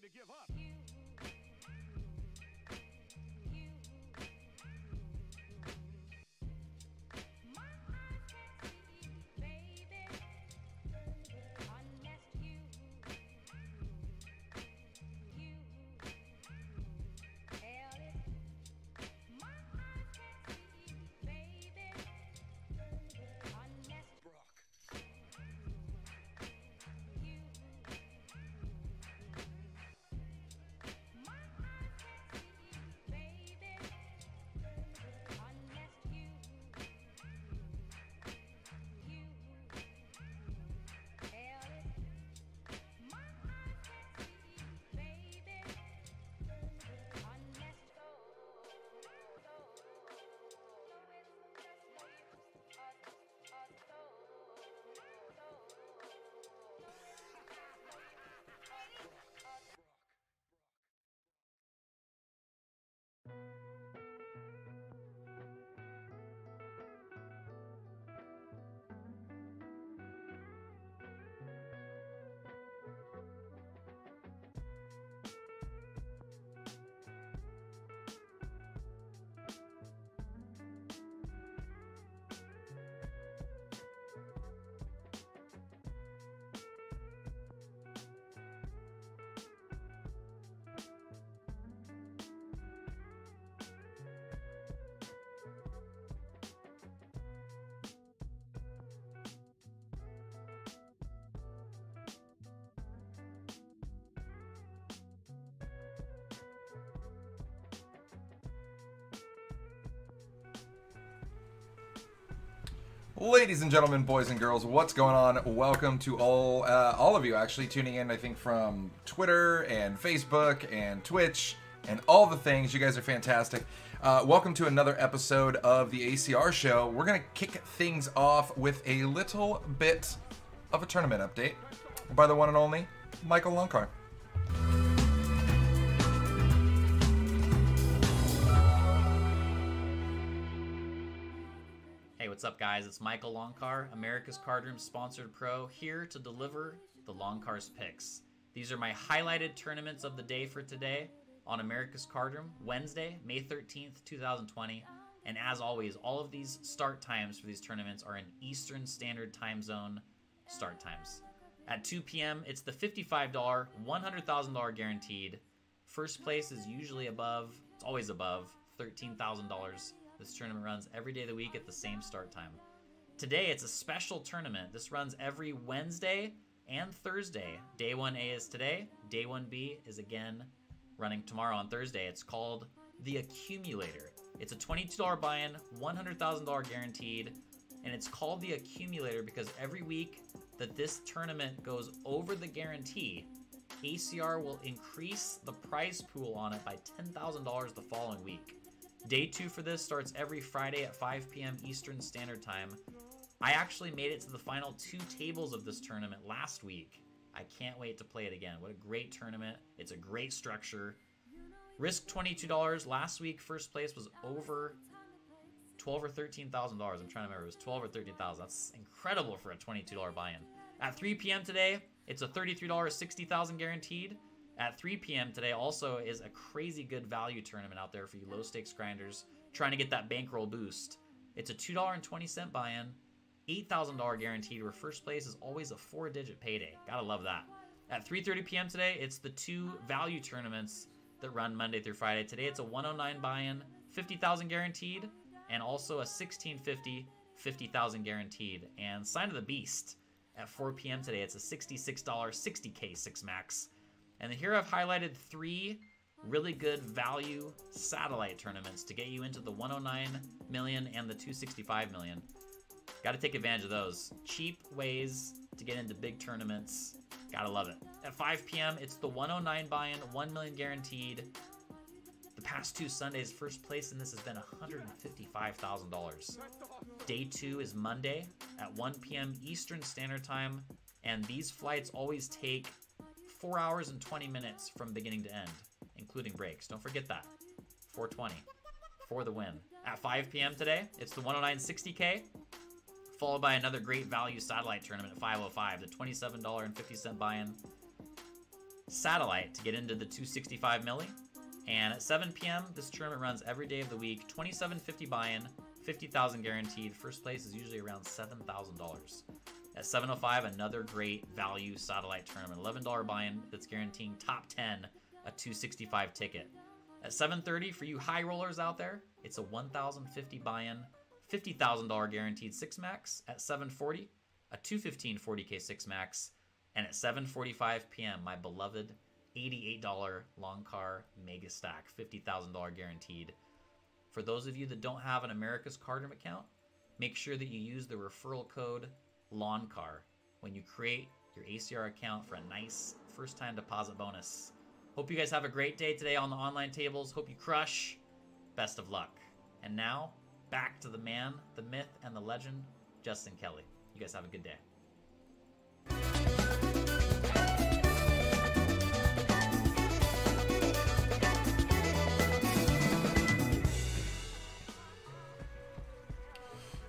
to give up. Ladies and gentlemen, boys and girls, what's going on? Welcome to all uh, all of you actually tuning in. I think from Twitter and Facebook and Twitch and all the things. You guys are fantastic. Uh, welcome to another episode of the ACR show. We're gonna kick things off with a little bit of a tournament update by the one and only Michael Longcar. Guys? It's Michael Longcar, America's Cardroom sponsored pro, here to deliver the Longcar's picks. These are my highlighted tournaments of the day for today on America's Cardroom, Wednesday, May 13th, 2020. And as always, all of these start times for these tournaments are in Eastern Standard Time Zone start times. At 2 p.m., it's the $55, $100,000 guaranteed. First place is usually above, it's always above, $13,000. This tournament runs every day of the week at the same start time. Today, it's a special tournament. This runs every Wednesday and Thursday. Day 1A is today, day 1B is again running tomorrow on Thursday. It's called The Accumulator. It's a $22 buy in, $100,000 guaranteed, and it's called The Accumulator because every week that this tournament goes over the guarantee, ACR will increase the prize pool on it by $10,000 the following week. Day two for this starts every Friday at 5 p.m. Eastern Standard Time. I actually made it to the final two tables of this tournament last week. I can't wait to play it again. What a great tournament. It's a great structure. Risk $22. Last week, first place was over twelve or thirteen thousand dollars. I'm trying to remember. It was twelve or $13,000. That's incredible for a twenty-two dollar buy-in. At 3 p.m. today, it's a thirty-three dollars, sixty thousand guaranteed. At 3 p.m. today, also is a crazy good value tournament out there for you low stakes grinders trying to get that bankroll boost. It's a two dollar and twenty cent buy-in, eight thousand dollar guaranteed. Where first place is always a four-digit payday. Gotta love that. At 3:30 p.m. today, it's the two value tournaments that run Monday through Friday. Today, it's a 109 buy-in, 50,000 guaranteed and also a 1650 50,000 guaranteed. And Sign of the Beast at 4 p.m. today. It's a $66 60k 6 max. And here I've highlighted three really good value satellite tournaments to get you into the 109 million and the 265 million. Got to take advantage of those. Cheap ways to get into big tournaments. Gotta love it. At 5 p.m., it's the 109 buy-in, 1 million guaranteed. The past two Sundays, first place in this has been $155,000. Day two is Monday at 1 p.m. Eastern Standard Time, and these flights always take 4 hours and 20 minutes from beginning to end, including breaks. Don't forget that. 420 for the win. At 5 p.m. today, it's the 109 60K, followed by another great value satellite tournament at 505, the $27.50 buy in. satellite to get into the 265 milli. And at 7 p.m., this tournament runs every day of the week. 2750 buy-in, 50,000 guaranteed. First place is usually around $7,000. At 705, another great value satellite tournament. $11 buy-in that's guaranteeing top 10 a 265 ticket. At 730, for you high rollers out there, it's a 1,050 buy-in, $50,000 guaranteed six max. At 740, a 215 40k six max, and at 7:45 p.m., my beloved $88 long car mega stack, $50,000 guaranteed. For those of you that don't have an America's Cardroom account, make sure that you use the referral code LONGCAR when you create your ACR account for a nice first time deposit bonus. Hope you guys have a great day today on the online tables. Hope you crush. Best of luck. And now, back to the man, the myth, and the legend, Justin Kelly. You guys have a good day.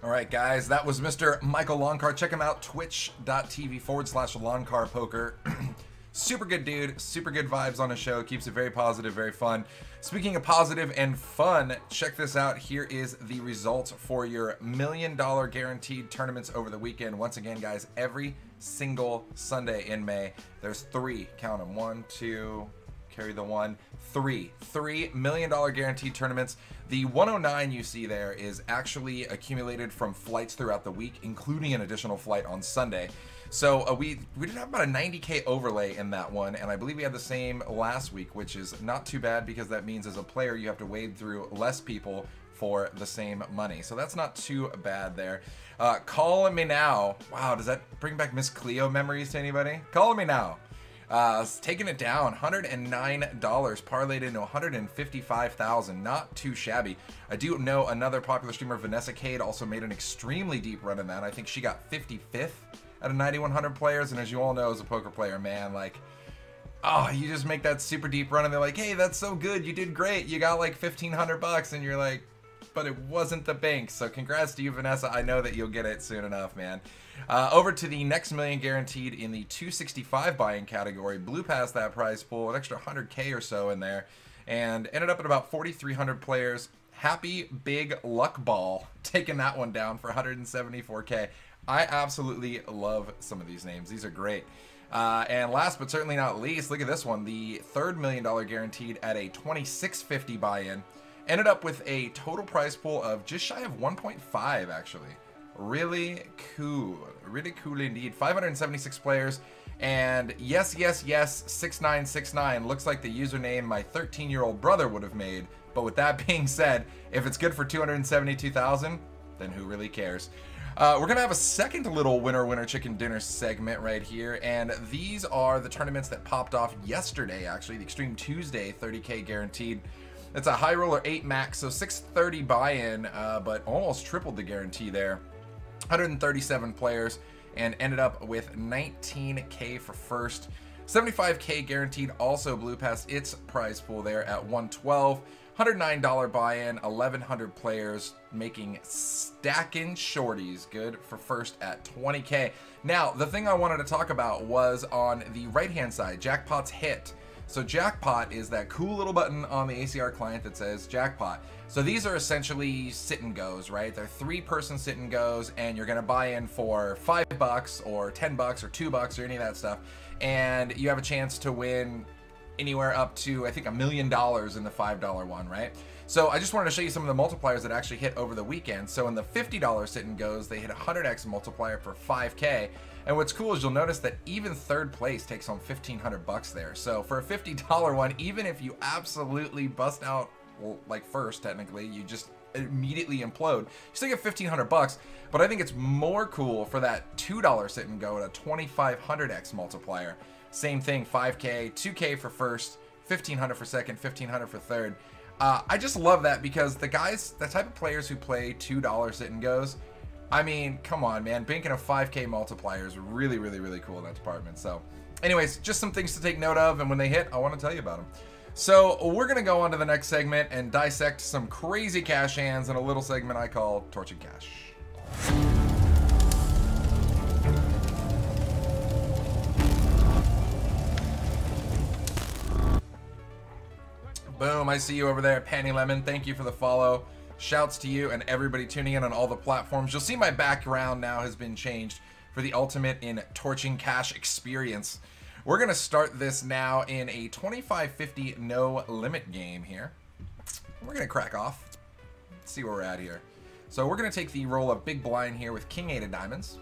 All right, guys, that was Mr. Michael Longcar. Check him out, twitch.tv forward slash Longcar Poker. super good dude, super good vibes on his show, keeps it very positive, very fun. Speaking of positive and fun, check this out. Here is the results for your million dollar guaranteed tournaments over the weekend. Once again, guys, every single Sunday in May, there's three, count them, one, two, carry the one, three, three million dollar guaranteed tournaments. The 109 you see there is actually accumulated from flights throughout the week, including an additional flight on Sunday. So uh, we we did have about a 90k overlay in that one, and I believe we had the same last week, which is not too bad because that means as a player you have to wade through less people for the same money. So that's not too bad there. Uh, call me now. Wow, does that bring back Miss Cleo memories to anybody? Call me now. Uh, taking it down, $109, parlayed into 155,000. Not too shabby. I do know another popular streamer, Vanessa Kade, also made an extremely deep run in that. I think she got 55th out of 9,100 players. And as you all know, as a poker player, man, like, oh, you just make that super deep run, and they're like, hey, that's so good, you did great, you got like 1,500 bucks, and you're like, but it wasn't the bank. So congrats to you, Vanessa. I know that you'll get it soon enough, man. Uh, over to the next million guaranteed in the 265 buying category. Blew past that prize pool, an extra 100k or so in there, and ended up at about 4,300 players. Happy Big Luck Ball taking that one down for 174k. I absolutely love some of these names. These are great. Uh, and last but certainly not least, look at this one. The third million dollar guaranteed at a 2650 buy-in. Ended up with a total prize pool of just shy of 1.5 actually. Really cool. Really cool indeed. 576 players. And yes, yes, yes, 6969 looks like the username my 13 year old brother would have made. But with that being said, if it's good for 272,000, then who really cares? Uh, we're gonna have a second little winner winner chicken dinner segment right here, and these are the tournaments that popped off yesterday. Actually, the Extreme Tuesday 30k guaranteed. It's a high roller 8 max, so 630 buy-in, uh, but almost tripled the guarantee there. 137 players and ended up with 19k for first. 75k guaranteed also blew past its prize pool there at 112. $109 buy-in, 1,100 players making stacking shorties good for first at 20k. Now, the thing I wanted to talk about was on the right-hand side, Jackpot's hit. So Jackpot is that cool little button on the ACR client that says Jackpot. So these are essentially sit and goes, right? They're three person sit and goes, and you're gonna buy in for five bucks or 10 bucks or two bucks or any of that stuff. And you have a chance to win anywhere up to, I think, a million dollars in the $5 one, right? So I just wanted to show you some of the multipliers that actually hit over the weekend. So in the $50 sit and goes, they hit a 100x multiplier for 5K. And what's cool is you'll notice that even third place takes home 1500 bucks there. So for a $50 one, even if you absolutely bust out, well, like first technically, you just immediately implode, you still get 1500 bucks. But I think it's more cool for that $2 sit and go at a 2500x multiplier. Same thing, 5K, 2K for first, 1500 for second, 1500 for third. Uh, I just love that because the guys, the type of players who play $2 sit and goes, I mean, come on, man. Banking a 5K multiplier is really, really, really cool in that department. So, anyways, just some things to take note of. And when they hit, I want to tell you about them. So, we're going to go on to the next segment and dissect some crazy cash hands in a little segment I call Torching Cash. Boom, I see you over there, Panny Lemon. Thank you for the follow. Shouts to you and everybody tuning in on all the platforms. You'll see my background now has been changed for the ultimate in torching cash experience. We're going to start this now in a 25-50 no limit game here. We're going to crack off. Let's see where we're at here. So we're going to take the role of big blind here with king eight of diamonds.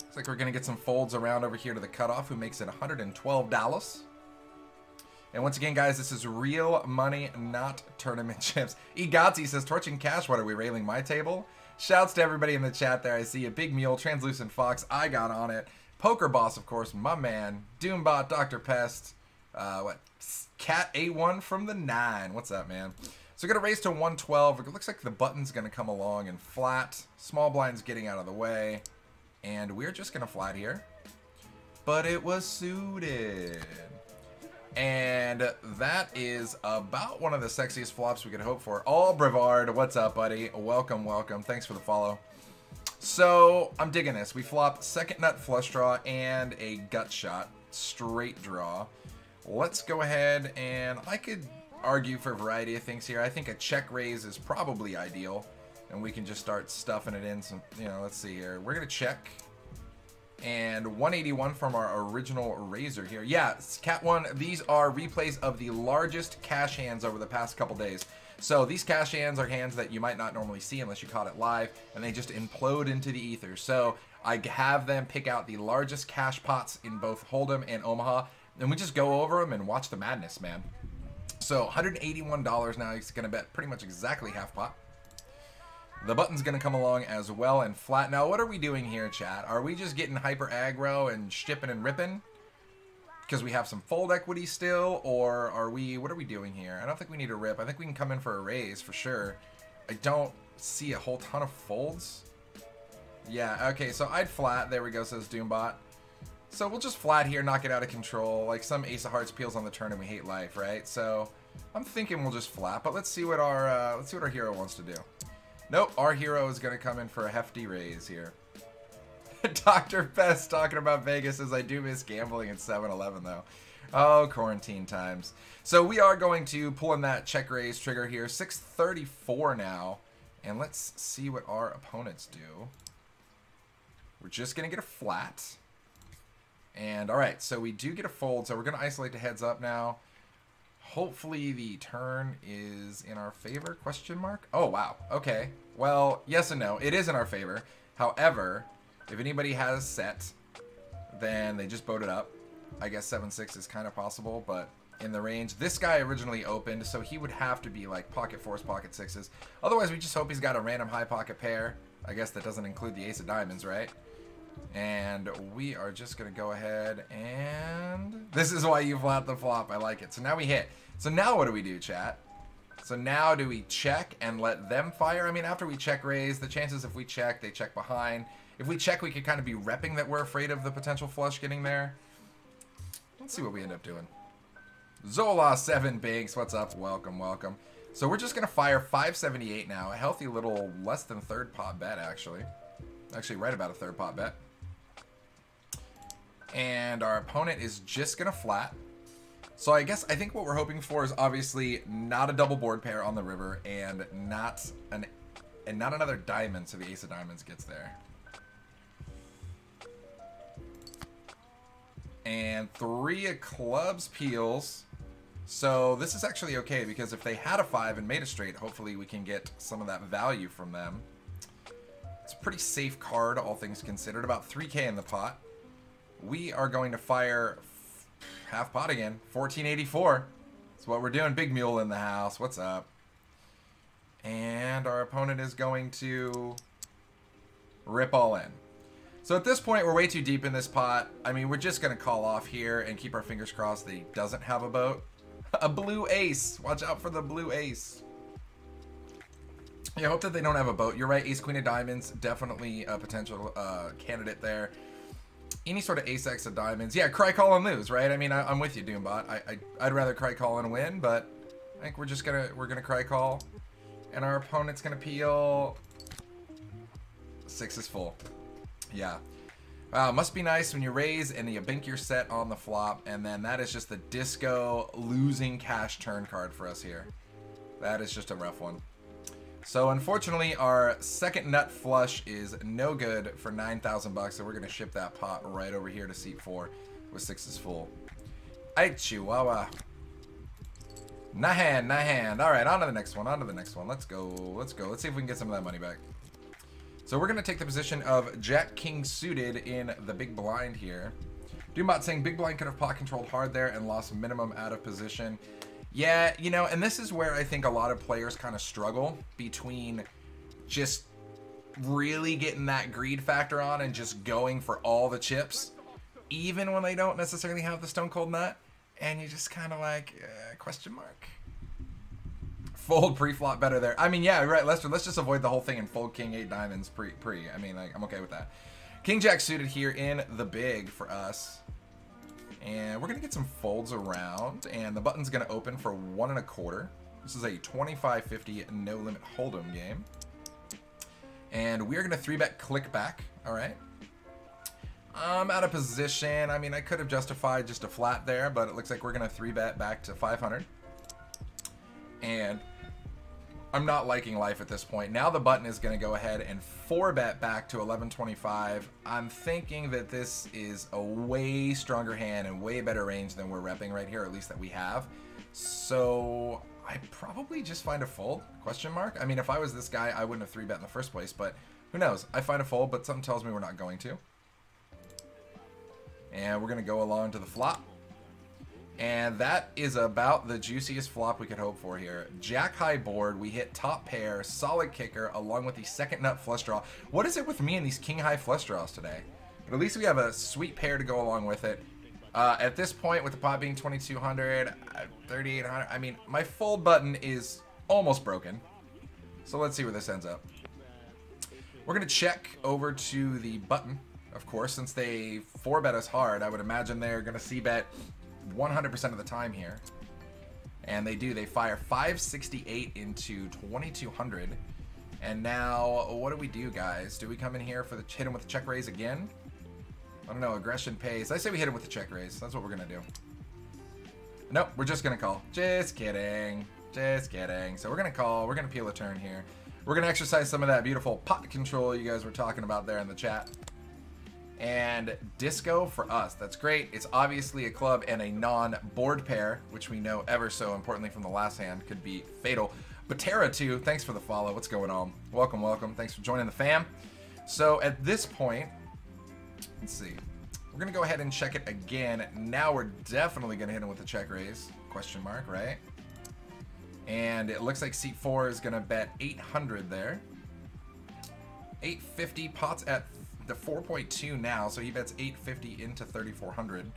Looks like we're going to get some folds around over here to the cutoff, who makes it $112. And once again, guys, this is real money, not tournament chips. Egazzi says, Torching Cash, what are we railing my table? Shouts to everybody in the chat there. I see a Big Mule, Translucent Fox, I got on it. Poker Boss, of course, my man. Doombot, Dr. Pest. Uh, what? Cat A1 from the 9. What's up, man? So we're going to raise to 112. It looks like the button's going to come along and flat. Small blind's getting out of the way. And we're just going to flat here. But it was suited. And that is about one of the sexiest flops we could hope for. All Brevard, what's up, buddy? Welcome, welcome. Thanks for the follow. So, I'm digging this. We flop second nut flush draw and a gut shot. Straight draw. Let's go ahead and I could argue for a variety of things here. I think a check raise is probably ideal. And we can just start stuffing it in some, you know, let's see here. We're going to check and 181 from our original raiser here. Yeah, Cat 1, these are replays of the largest cash hands over the past couple days. So these cash hands are hands that you might not normally see unless you caught it live, and they just implode into the ether. So I have them pick out the largest cash pots in both Hold'em and Omaha, and we just go over them and watch the madness, man. So $181 now, he's going to bet pretty much exactly half pot. The button's going to come along as well and flat. Now, what are we doing here, chat? Are we just getting hyper aggro and shipping and ripping? Because we have some fold equity still? Or are we... What are we doing here? I don't think we need a rip. I think we can come in for a raise for sure. I don't see a whole ton of folds. Yeah, okay, so I'd flat. There we go, says Doombot. So we'll just flat here, knock it out of control. Like some Ace of Hearts peels on the turn and we hate life, right? So I'm thinking we'll just flat, but let's see what our uh, let's see what our hero wants to do. Nope, our hero is going to come in for a hefty raise here. Dr. Best talking about Vegas as I do miss gambling at 7-Eleven though. Oh, quarantine times. So we are going to pull in that check raise trigger here. 634 now. And let's see what our opponents do. We're just going to get a flat. And all right, so we do get a fold. So we're going to isolate the heads up now. Hopefully the turn is in our favor, question mark? Oh, wow. Okay. Well, yes and no. It is in our favor. However, if anybody has set, then they just boat it up. I guess 7-6 is kind of possible, but in the range. This guy originally opened, so he would have to be like pocket fours, pocket sixes. Otherwise, we just hope he's got a random high pocket pair. I guess that doesn't include the ace of diamonds, right? And we are just going to go ahead and... This is why you flat the flop. I like it. So now we hit. So now what do we do, chat? So now do we check and let them fire? I mean, after we check raise, the chances if we check, they check behind. If we check, we could kind of be repping that we're afraid of the potential flush getting there. Let's see what we end up doing. Zola 7 Banks, what's up? Welcome, welcome. So we're just going to fire 578 now. A healthy little less than third pot bet, actually. Actually, right about a third pot bet. And our opponent is just going to flat. So I guess I think what we're hoping for is obviously not a double board pair on the river and not an and not another diamond so the ace of diamonds gets there. And three of clubs peels. So this is actually okay because if they had a five and made a straight, hopefully we can get some of that value from them. It's a pretty safe card, all things considered. About 3k in the pot. We are going to fire half pot again. 1484. That's what we're doing. Big Mule in the house. What's up? And our opponent is going to rip all in. So at this point, we're way too deep in this pot. I mean, we're just going to call off here and keep our fingers crossed that he doesn't have a boat. a blue ace. Watch out for the blue ace. Yeah, I hope that they don't have a boat. You're right, Ace Queen of Diamonds, definitely a potential uh, candidate there any sort of ace x of diamonds. Yeah, cry call and lose, right? I mean, I, am with you, Doombot. I, I would rather cry call and win, but I think we're just gonna we're gonna cry call, and our opponent's gonna peel. Six is full. Yeah. Wow, must be nice when you raise and you bink your set on the flop, and then that is just the disco losing cash turn card for us here. That is just a rough one. So unfortunately, our second nut flush is no good for 9,000 bucks, so we're gonna ship that pot right over here to seat four with sixes full. Ay, Chihuahua. Nahan, Nahan. All right, on to the next one, on to the next one. Let's go, let's go. Let's see if we can get some of that money back. So we're to take the position of Jack King suited in the big blind here. Doombot saying big blind could have pot controlled hard there and lost minimum out of position. Yeah, you know, and this is where I think a lot of players kind of struggle between just really getting that greed factor on and just going for all the chips, even when they don't necessarily have the Stone Cold Nut, and you just kind of like, uh, question mark fold pre-flop better there. I mean, yeah, right, Lester. Let's just avoid the whole thing and fold king eight diamonds pre pre. I mean, like, I'm okay with that. King Jack suited here in the big for us. And we're gonna get some folds around, and the button's gonna open for one and a quarter. This is a 25-50 no limit hold'em game. And we're gonna three bet click back, all right? I'm out of position. I mean, I could have justified just a flat there, but it looks like we're gonna three bet back to 500. And I'm not liking life at this point. Now the button is going to go ahead and 4-bet back to 1125. I'm thinking that this is a way stronger hand and way better range than we're repping right here, at least that we have. So I probably just find a fold, question mark. I mean, if I was this guy, I wouldn't have 3-bet in the first place, but who knows? I find a fold, but something tells me we're not going to. And we're going to go along to the flop. And that is about the juiciest flop we could hope for here. Jack high board, we hit top pair, solid kicker, along with the second nut flush draw. What is it with me and these king high flush draws today? But at least we have a sweet pair to go along with it. Uh, at this point, with the pot being 2200, uh, 3800, I mean, my fold button is almost broken. So let's see where this ends up. We're going to check over to the button, of course, since they 4-bet us hard. I would imagine they're going to c-bet 100% of the time here. And they do. They fire 568 into 2200. And now, what do we do, guys? Do we come in here for the hit him with the check raise again? I don't know. Aggression pays. I say we hit him with the check raise. That's what we're going to do. Nope, we're just going to call. Just kidding. Just kidding. So we're going to call. We're going to peel a turn here. We're going to exercise some of that beautiful pot control you guys were talking about there in the chat and disco for us. That's great. It's obviously a club and a non-board pair, which we know ever so importantly from the last hand could be fatal. But Terra too, thanks for the follow. What's going on? Welcome, welcome. Thanks for joining the fam. So at this point, let's see. We're gonna go ahead and check it again. Now we're definitely gonna hit him with a check raise, question mark, right? And it looks like seat four is gonna bet 800 there. 850 pots at the 4.2 now, so he bets 850 into 3400.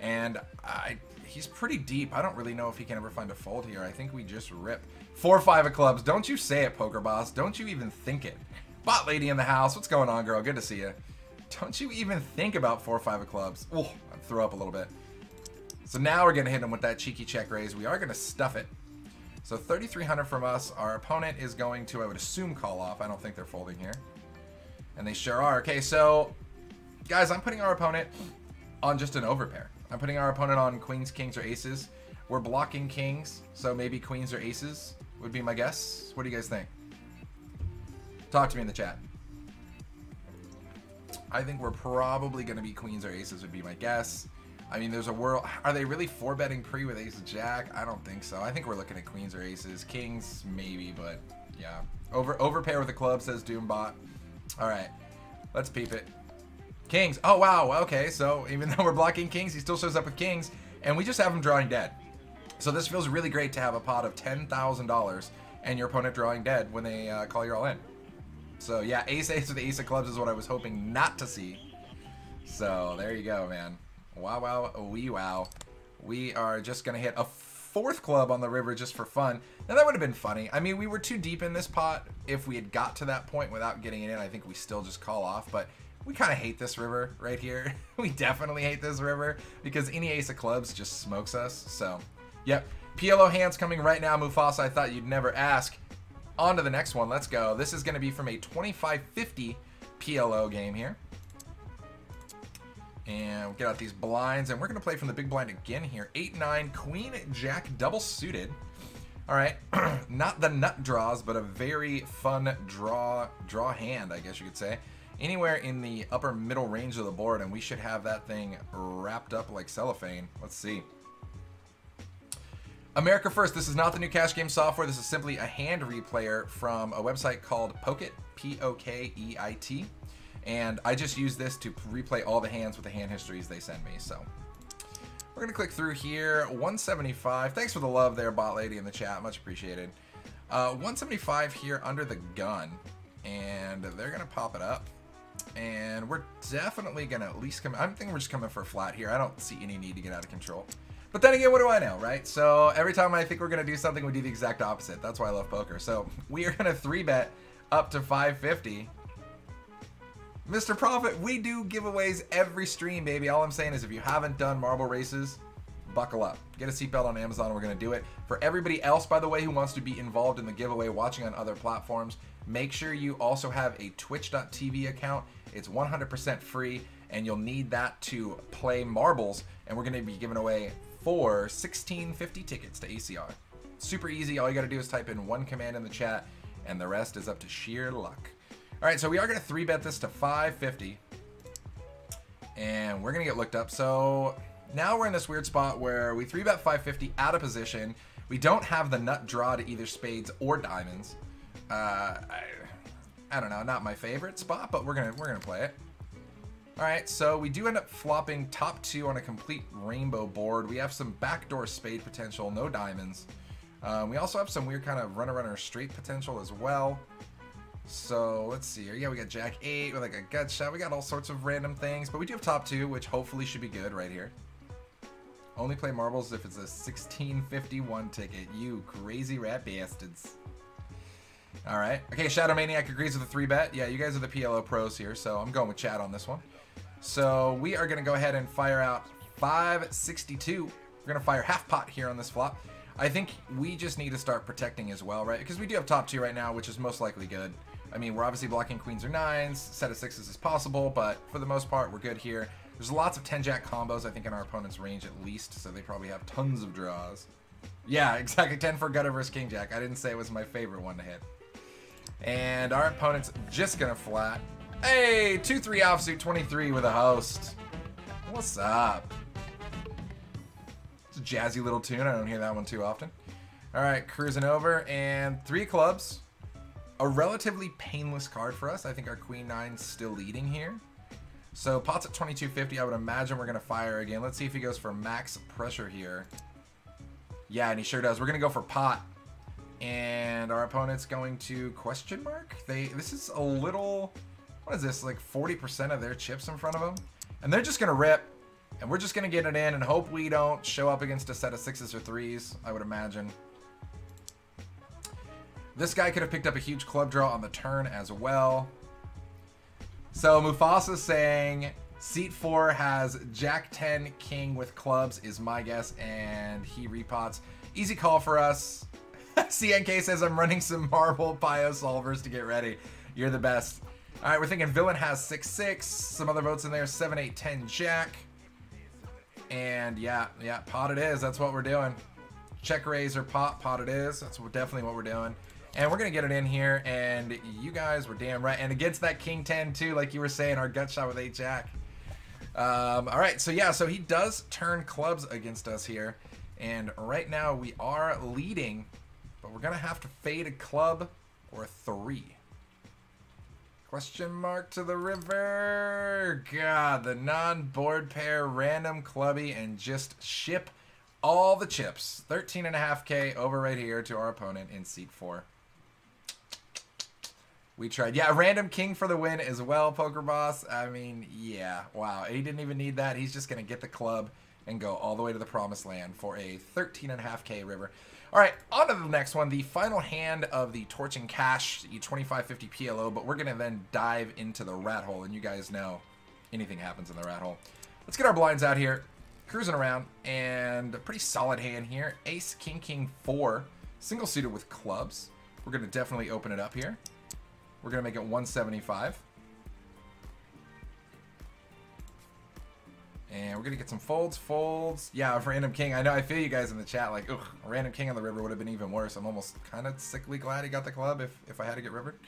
And I, he's pretty deep. I don't really know if he can ever find a fold here. I think we just rip. Four or five of clubs. Don't you say it, Poker Boss. Don't you even think it. Bot lady in the house. What's going on, girl? Good to see you. Don't you even think about four or five of clubs. Oh, I threw up a little bit. So now we're going to hit him with that cheeky check raise. We are going to stuff it. So 3,300 from us. Our opponent is going to, I would assume, call off. I don't think they're folding here. And they sure are. Okay, so guys, I'm putting our opponent on just an overpair. I'm putting our opponent on queens, kings, or aces. We're blocking kings, so maybe queens or aces would be my guess. What do you guys think? Talk to me in the chat. I think we're probably going to be queens or aces would be my guess. I mean, there's a world. Are they really four betting pre with ace jack? I don't think so. I think we're looking at queens or aces. Kings, maybe, but yeah. Over overpair with a club, says Doombot. All right, let's peep it. Kings. Oh, wow. Okay, so even though we're blocking kings, he still shows up with kings, and we just have him drawing dead. So this feels really great to have a pot of $10,000 and your opponent drawing dead when they uh, call you all in. So yeah, ace ace with the ace of clubs is what I was hoping not to see. So there you go, man. Wow, wow, wee wow. We are just going to hit a fourth club on the river just for fun. Now that would have been funny. I mean, we were too deep in this pot. If we had got to that point without getting it in, I think we still just call off. But we kind of hate this river right here. we definitely hate this river because any ace of clubs just smokes us. So, yep. PLO hands coming right now, Mufasa. I thought you'd never ask. On to the next one. Let's go. This is going to be from a 2550 PLO game here. And we'll get out these blinds, and we're going to play from the big blind again here. 8-9, Queen, Jack, double suited. All right, not the nut draws, but a very fun draw draw hand, I guess you could say. Anywhere in the upper middle range of the board, and we should have that thing wrapped up like cellophane. Let's see. America First, this is not the new cash game software. This is simply a hand replayer from a website called Pokeit, P-O-K-E-I-T. And I just use this to replay all the hands with the hand histories they send me. So we're going to click through here. 175. Thanks for the love there, bot lady in the chat. Much appreciated. Uh, 175 here under the gun. And they're going to pop it up. And we're definitely going to at least come... I'm thinking we're just coming for a flat here. I don't see any need to get out of control. But then again, what do I know, right? So every time I think we're going to do something, we do the exact opposite. That's why I love poker. So we are going to 3-bet up to 550 Mr. Profit, we do giveaways every stream, baby. All I'm saying is if you haven't done marble races, buckle up. Get a seatbelt on Amazon. We're going to do it. For everybody else, by the way, who wants to be involved in the giveaway, watching on other platforms, make sure you also have a twitch.tv account. It's 100% free, and you'll need that to play marbles. And we're going to be giving away four 1650 tickets to ACR. Super easy. All you got to do is type in one command in the chat, and the rest is up to sheer luck. All right, so we are going to 3-bet this to 550. And we're going to get looked up. So now we're in this weird spot where we 3-bet 550 out of position. We don't have the nut draw to either spades or diamonds. Uh, I, I don't know, not my favorite spot, but we're gonna we're gonna play it. All right, so we do end up flopping top two on a complete rainbow board. We have some backdoor spade potential, no diamonds. Um, we also have some weird kind of runner runner straight potential as well. So let's see here. Yeah, we got Jack 8 with like a gut shot. We got all sorts of random things, but we do have top 2, which hopefully should be good right here. Only play marbles if it's a 1651 ticket. You crazy rat bastards. Alright. Okay, Shadow Maniac agrees with the 3-bet. Yeah, you guys are the PLO pros here, so I'm going with Chad on this one. So we are going to go ahead and fire out 562. We're going to fire half pot here on this flop. I think we just need to start protecting as well, right? Because we do have top two right now, which is most likely good. I mean, we're obviously blocking queens or nines, set of sixes is possible, but for the most part, we're good here. There's lots of 10-jack combos, I think, in our opponent's range at least, so they probably have tons of draws. Yeah, exactly, 10 for gutter versus king-jack. I didn't say it was my favorite one to hit. And our opponent's just gonna flat. Hey, 2-3 offsuit, 23 with a host. What's up? It's a jazzy little tune. I don't hear that one too often. All right, cruising over, and three clubs a relatively painless card for us. I think our Queen 9's still leading here. So pot's at 2250. I would imagine we're going to fire again. Let's see if he goes for max pressure here. Yeah, and he sure does. We're going to go for pot. And our opponent's going to question mark. They This is a little... What is this? Like 40% of their chips in front of them? And they're just going to rip. And we're just going to get it in and hope we don't show up against a set of sixes or threes, I would imagine. This guy could have picked up a huge club draw on the turn as well. So Mufasa saying seat 4 has Jack 10 King with clubs is my guess and he repots. Easy call for us. CNK says I'm running some marble bio solvers to get ready. You're the best. All right, we're thinking villain has 6-6. Some other votes in there, 7-8-10 Jack. And yeah, yeah, pot it is. That's what we're doing. Check raise or pot, pot it is. That's definitely what we're doing. And we're going to get it in here, and you guys were damn right. And against that King 10, too, like you were saying, our gut shot with 8 Jack. Um, all right, so yeah, so he does turn clubs against us here. And right now we are leading, but we're going to have to fade a club or a 3. Question mark to the river. God, the non-board pair, random clubby, and just ship all the chips. 13.5k over right here to our opponent in seat 4. We tried. Yeah, random king for the win as well, Poker Boss. I mean, yeah, wow. He didn't even need that. He's just going to get the club and go all the way to the promised land for a 13.5k river. All right, on to the next one. The final hand of the Torching Cash, the 2550 PLO, but we're going to then dive into the rat hole, and you guys know anything happens in the rat hole. Let's get our blinds out here, cruising around, and a pretty solid hand here. Ace, King, King, 4, single suited with clubs. We're going to definitely open it up here. We're going to make it 175. And we're gonna get some folds, folds. Yeah, random king. I know. I feel you guys in the chat like, ugh, random king on the river would have been even worse. I'm almost kind of sickly glad he got the club if if I had to get rivered.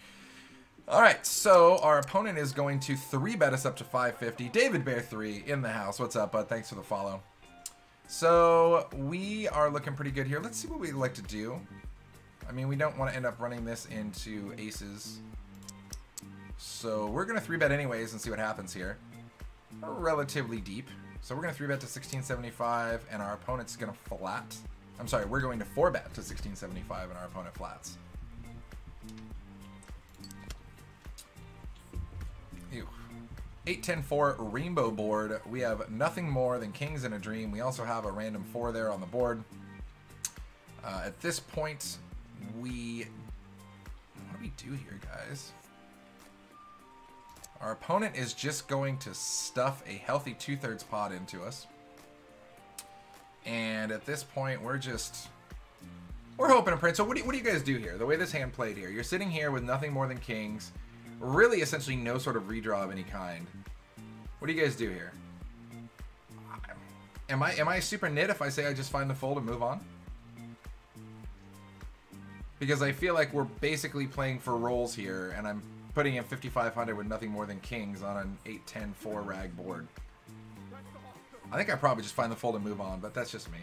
All right, so our opponent is going to three bet us up to 550. David Bear three in the house. What's up, bud? Thanks for the follow. So we are looking pretty good here. Let's see what we like to do. I mean, we don't want to end up running this into aces. So we're going to 3-bet anyways and see what happens here. Relatively deep. So we're going to 3-bet to 1675 and our opponent's going to flat. I'm sorry, we're going to 4-bet to 1675 and our opponent flats. Ew. 8-10-4 rainbow board. We have nothing more than kings in a dream. We also have a random 4 there on the board. Uh, at this point, we... What do we do here, guys? Our opponent is just going to stuff a healthy two-thirds pot into us. And at this point, we're just... We're hoping to print. So what do, you, what do you guys do here? The way this hand played here. You're sitting here with nothing more than kings. Really, essentially, no sort of redraw of any kind. What do you guys do here? Am I am I super nit if I say I just find the fold and move on? Because I feel like we're basically playing for rolls here, and I'm putting in 5,500 with nothing more than kings on an 8, 10, 4 rag board. I think I probably just find the fold and move on, but that's just me.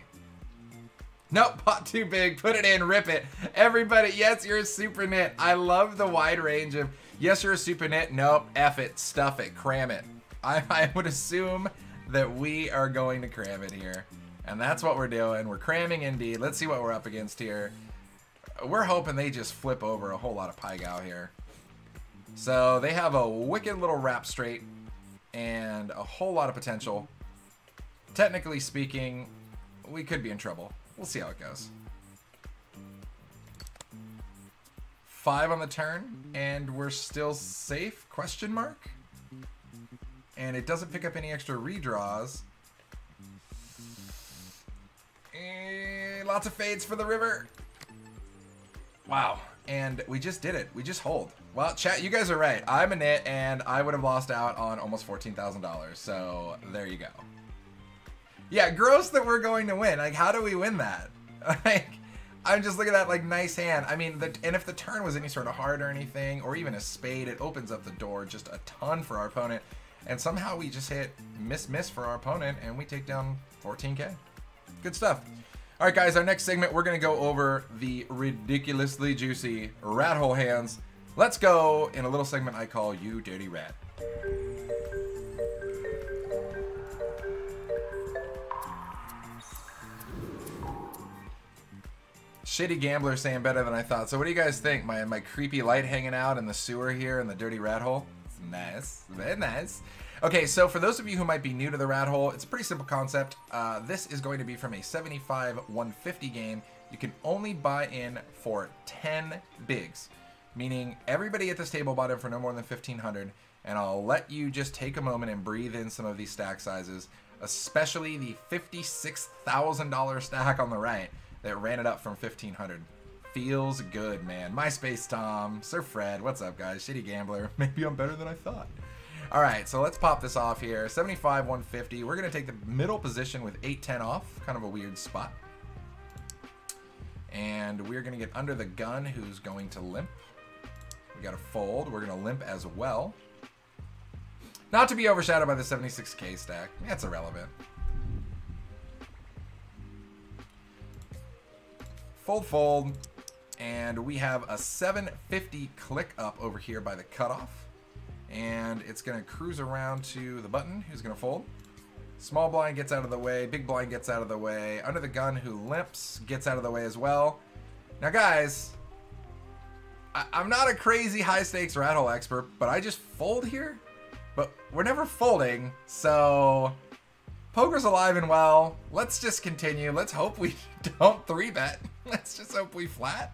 Nope, pot too big. Put it in, rip it. Everybody, yes, you're a super nit. I love the wide range of, yes, you're a super nit. Nope, F it, stuff it, cram it. I, I would assume that we are going to cram it here. And that's what we're doing. We're cramming indeed. Let's see what we're up against here. We're hoping they just flip over a whole lot of Pai Gow here. So they have a wicked little wrap straight and a whole lot of potential. Technically speaking, we could be in trouble. We'll see how it goes. Five on the turn, and we're still safe? Question mark? And it doesn't pick up any extra redraws. And lots of fades for the river. Wow. And we just did it. We just hold. Well, chat, you guys are right. I'm a nit, and I would have lost out on almost $14,000. So there you go. Yeah, gross that we're going to win. Like, how do we win that? Like, I'm just looking at that, like, nice hand. I mean, the, and if the turn was any sort of hard or anything, or even a spade, it opens up the door just a ton for our opponent. And somehow we just hit miss-miss for our opponent, and we take down 14k. Good stuff. All right, guys, our next segment, we're going to go over the ridiculously juicy rat hole hands. Let's go in a little segment I call You Dirty Rat. Shitty gambler saying better than I thought. So what do you guys think? My my creepy light hanging out in the sewer here in the dirty rat hole? It's nice. Very nice. Okay, so for those of you who might be new to the rat hole, it's a pretty simple concept. Uh, this is going to be from a 75 150 game. You can only buy in for 10 bigs, meaning everybody at this table bought in for no more than 1500 and I'll let you just take a moment and breathe in some of these stack sizes, especially the $56,000 stack on the right that ran it up from 1500 Feels good, man. MySpace Tom, Sir Fred, what's up, guys? Shitty Gambler. Maybe I'm better than I thought. All right, so let's pop this off here. 75, 150. We're going to take the middle position with 810 off. Kind of a weird spot. And we're going to get under the gun, who's going to limp. We got a fold. We're going to limp as well. Not to be overshadowed by the 76k stack. That's irrelevant. Fold, fold. And we have a 750 click up over here by the cutoff. And it's going to cruise around to the button, who's going to fold. Small blind gets out of the way. Big blind gets out of the way. Under the gun, who limps, gets out of the way as well. Now, guys, I am not a crazy high stakes rat hole expert, but I just fold here. But we're never folding, so poker's alive and well. Let's just continue. Let's hope we don't three bet. Let's just hope we flat.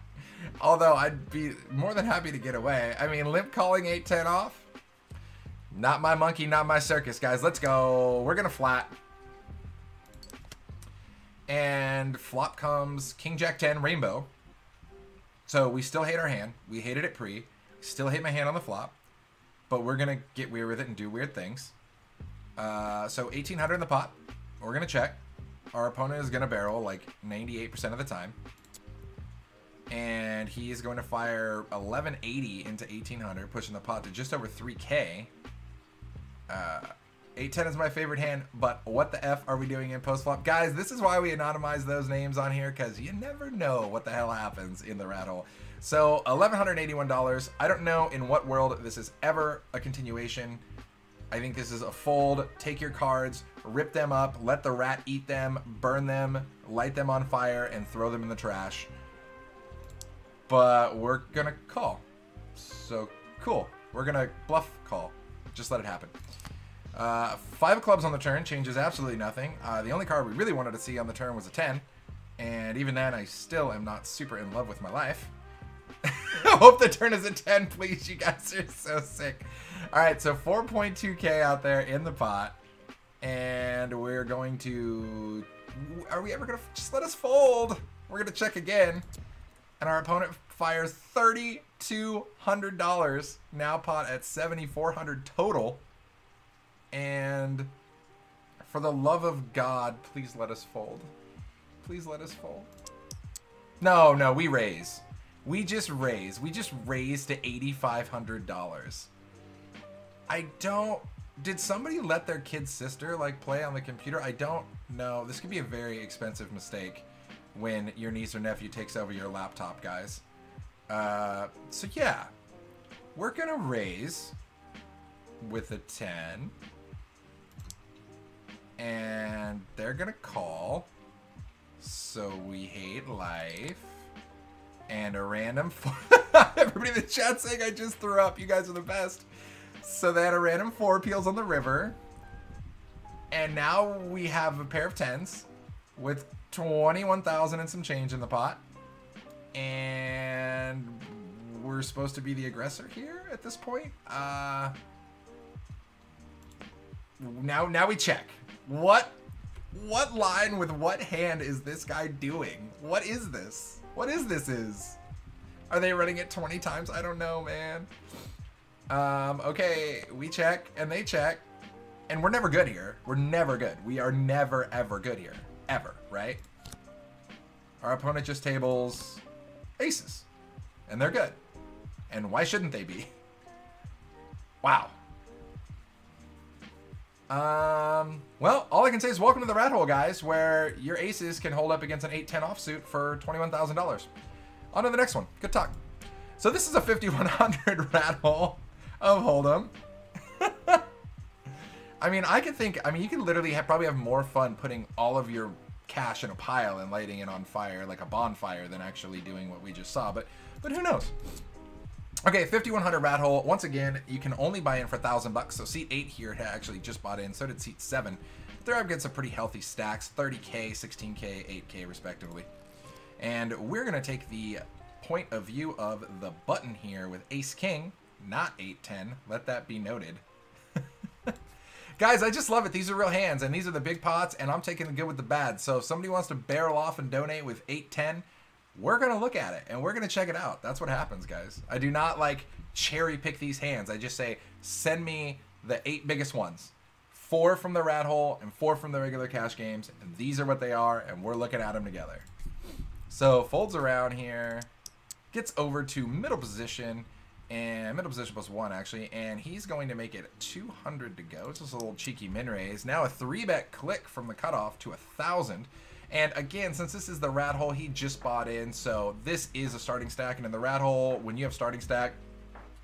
Although I'd be more than happy to get away. I mean, limp calling 8-10 off. Not my monkey, not my circus, guys. Let's go. We're to flat. And flop comes King Jack 10 Rainbow. So we still hate our hand. We hated it pre. Still hate my hand on the flop. But we're going to get weird with it and do weird things. Uh, so 1800 in the pot. We're gonna check. Our opponent is gonna barrel like 98% of the time. And he is going to fire 1180 into 1800, pushing the pot to just over 3k. Uh, 810 is my favorite hand, but what the F are we doing in post flop? Guys, this is why we anonymize those names on here, because you never know what the hell happens in the rat hole. So, $1,181. I don't know in what world this is ever a continuation. I think this is a fold. Take your cards, rip them up, let the rat eat them, burn them, light them on fire, and throw them in the trash. But we're gonna call. So, cool. We're gonna bluff call. Just let it happen. Uh, five of clubs on the turn changes absolutely nothing. Uh, the only card we really wanted to see on the turn was a 10. And even then, I still am not super in love with my life. Hope the turn is a 10, please. You guys are so sick. All right, so 4.2k out there in the pot. And we're going to... Are we ever going to... Just let us fold. We're going to check again. And our opponent fires $3,200. Now pot at 7,400 total. And for the love of God, please let us fold. Please let us fold. No, no, we raise. We just raise. We just raise to $8,500. I don't... Did somebody let their kid's sister, like, play on the computer? I don't know. This could be a very expensive mistake when your niece or nephew takes over your laptop, guys. Uh, so, yeah. We're going to raise with a 10 and they're gonna call. So we hate life. And a random. four. Everybody in the chat saying I just threw up. You guys are the best. So they had a random four peels on the river. And now we have a pair of tens with 21,000 and some change in the pot. And we're supposed to be the aggressor here at this point. Uh, now, now we check. What what line with what hand is this guy doing? What is this? What is this is? Are they running it 20 times? I don't know, man. Um, okay, we check and they check. And we're never good here. We're never good. We are never, ever good here. Ever, right? Our opponent just tables aces. And they're good. And why shouldn't they be? Wow. Um, well, all I can say is welcome to the rat hole, guys, where your aces can hold up against an 8-10 offsuit for $21,000. On to the next one. Good talk. So this is a 5100 rat hole of Hold'em. I mean, I could think, I mean, you could literally have, probably have more fun putting all of your cash in a pile and lighting it on fire like a bonfire than actually doing what we just saw, but but who knows? Okay, 5100 rat hole. Once again, you can only buy in for 1000 bucks. So seat 8 here actually just bought in. So did seat 7. They're up some pretty healthy stacks, 30k, 16k, 8k respectively. And we're going to take the point of view of the button here with ace king, not 810. Let that be noted. Guys, I just love it. These are real hands, and these are the big pots, and I'm taking the good with the bad. So if somebody wants to barrel off and donate with 810, we're to look at it and we're to check it out. That's what happens, guys. I do not like cherry pick these hands. I just say, send me the eight biggest ones. Four from the rat hole and four from the regular cash games. And these are what they are, and we're looking at them together. So folds around here, gets over to middle position, and middle position plus one actually, and he's going to make it 200 to go. It's just a little cheeky min raise. Now a three bet click from the cutoff to a thousand. And again, since this is the rat hole, he just bought in, so this is a starting stack. And in the rat hole, when you have starting stack,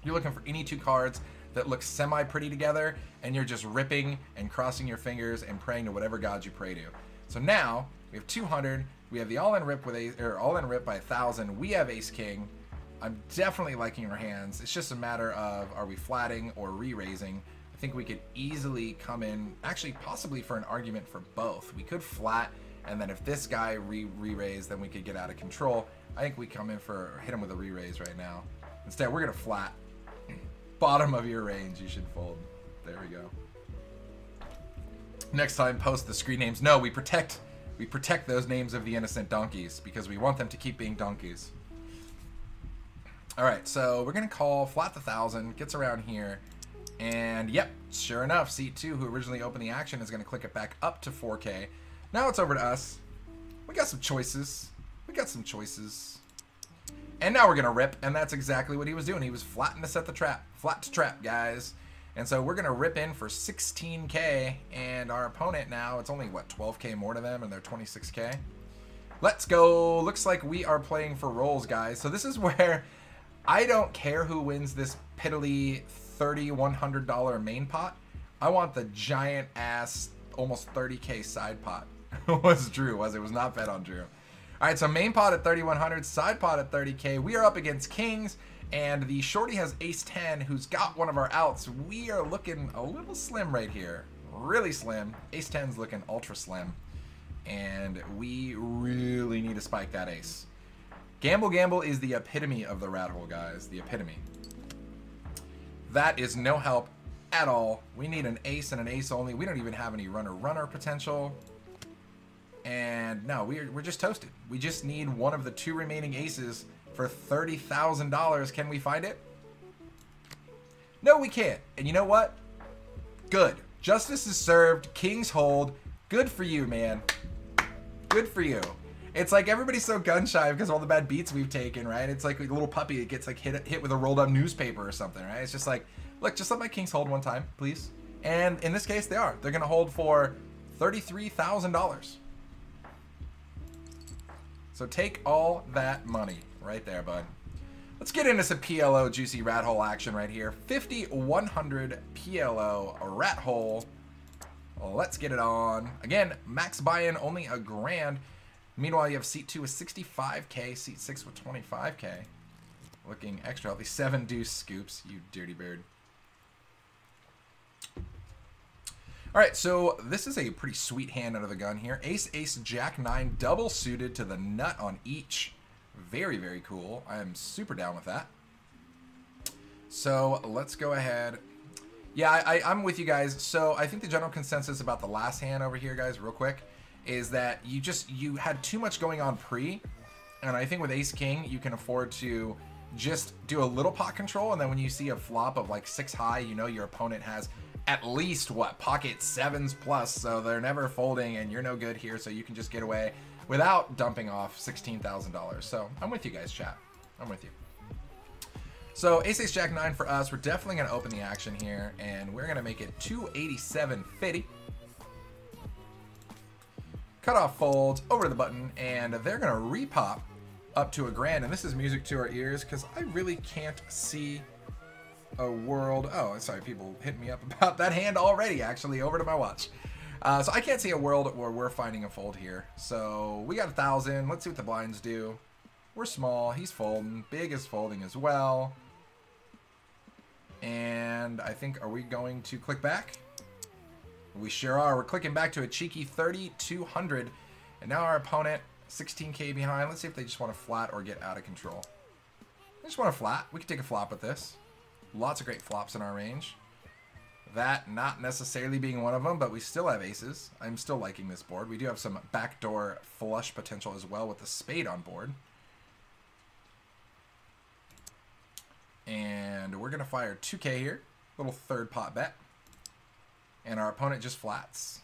you're looking for any two cards that look semi pretty together, and you're just ripping and crossing your fingers and praying to whatever gods you pray to. So now we have 200. We have the all-in rip with a or all-in rip by a thousand. We have Ace King. I'm definitely liking our hands. It's just a matter of are we flatting or re-raising. I think we could easily come in, actually possibly for an argument for both. We could flat and then if this guy re re-raise, then we could get out of control. I think we come in for hit him with a re-raise right now. Instead, we're gonna flat. Bottom of your range, you should fold. There we go. Next time, post the screen names. No, we protect we protect those names of the innocent donkeys because we want them to keep being donkeys. All right, so we're gonna call flat the thousand. Gets around here, and yep, Sure enough, seat 2, who originally opened the action, is going to click it back up to 4K. Now it's over to us. We got some choices. We got some choices. And now we're going to rip, and that's exactly what he was doing. He was flatting to set the trap. Flat to trap, guys. And so we're going to rip in for 16k, and our opponent now, it's only, what, 12k more to them, and they're 26k? Let's go. Looks like we are playing for rolls, guys. So this is where I don't care who wins this piddly $30, $100 main pot. I want the giant ass, almost 30k side pot. was Drew, was it? was not bet on Drew. All right, so main pot at 3100, side pot at 30k. We are up against kings, and the shorty has ace 10, who's got one of our outs. We are looking a little slim right here, really slim. Ace 10's looking ultra slim, and we really need to spike that ace. Gamble Gamble is the epitome of the rat hole, guys. The epitome. That is no help at all. We need an ace and an ace only. We don't even have any runner-runner potential. And no, we're, we're just toasted. We just need one of the two remaining aces for $30,000. Can we find it? No, we can't. And you know what? Good. Justice is served. Kings hold. Good for you, man. Good for you. It's like everybody's so gun shy because of all the bad beats we've taken, right? It's like a little puppy that gets like hit hit with a rolled up newspaper or something, right? It's just like, look, just let my kings hold one time, please. And in this case, they are. They're gonna hold for thirty-three thousand dollars. So take all that money right there, bud. Let's get into some PLO juicy rat hole action right here. 50-100 PLO rat hole. Let's get it on. Again, max buy-in only a grand. Meanwhile, you have seat 2 with 65k, seat 6 with 25k. Looking extra healthy. 7 deuce scoops, you dirty bird. Alright, so this is a pretty sweet hand out of the gun here. Ace, Ace, Jack 9, double suited to the nut on each. Very, very cool. I am super down with that. So let's go ahead. Yeah, I, I, I'm with you guys. So I think the general consensus about the last hand over here, guys, real quick, is that you just you had too much going on pre, and I think with Ace King you can afford to just do a little pot control, and then when you see a flop of like six high, you know your opponent has at least what pocket sevens plus, so they're never folding, and you're no good here, so you can just get away without dumping off sixteen thousand dollars. So I'm with you guys, chat. I'm with you. So Ace Ace Jack 9 for us. We're definitely going to open the action here, and we're going to make it 287.50. Cut off folds, over to the button, and they're going to repop up to a grand. And this is music to our ears, because I really can't see a world... Oh, sorry, people hit me up about that hand already, actually, over to my watch. Uh, so I can't see a world where we're finding a fold here. So we got a thousand. Let's see what the blinds do. We're small. He's folding. Big is folding as well. And I think, are we going to click back? We sure are. We're clicking back to a cheeky 3,200. And now our opponent, 16k behind. Let's see if they just want to flat or get out of control. They just want to flat. We can take a flop with this. Lots of great flops in our range. That not necessarily being one of them, but we still have aces. I'm still liking this board. We do have some backdoor flush potential as well with the spade on board. And we're going to fire 2k here. Little third pot bet. And our opponent just flats.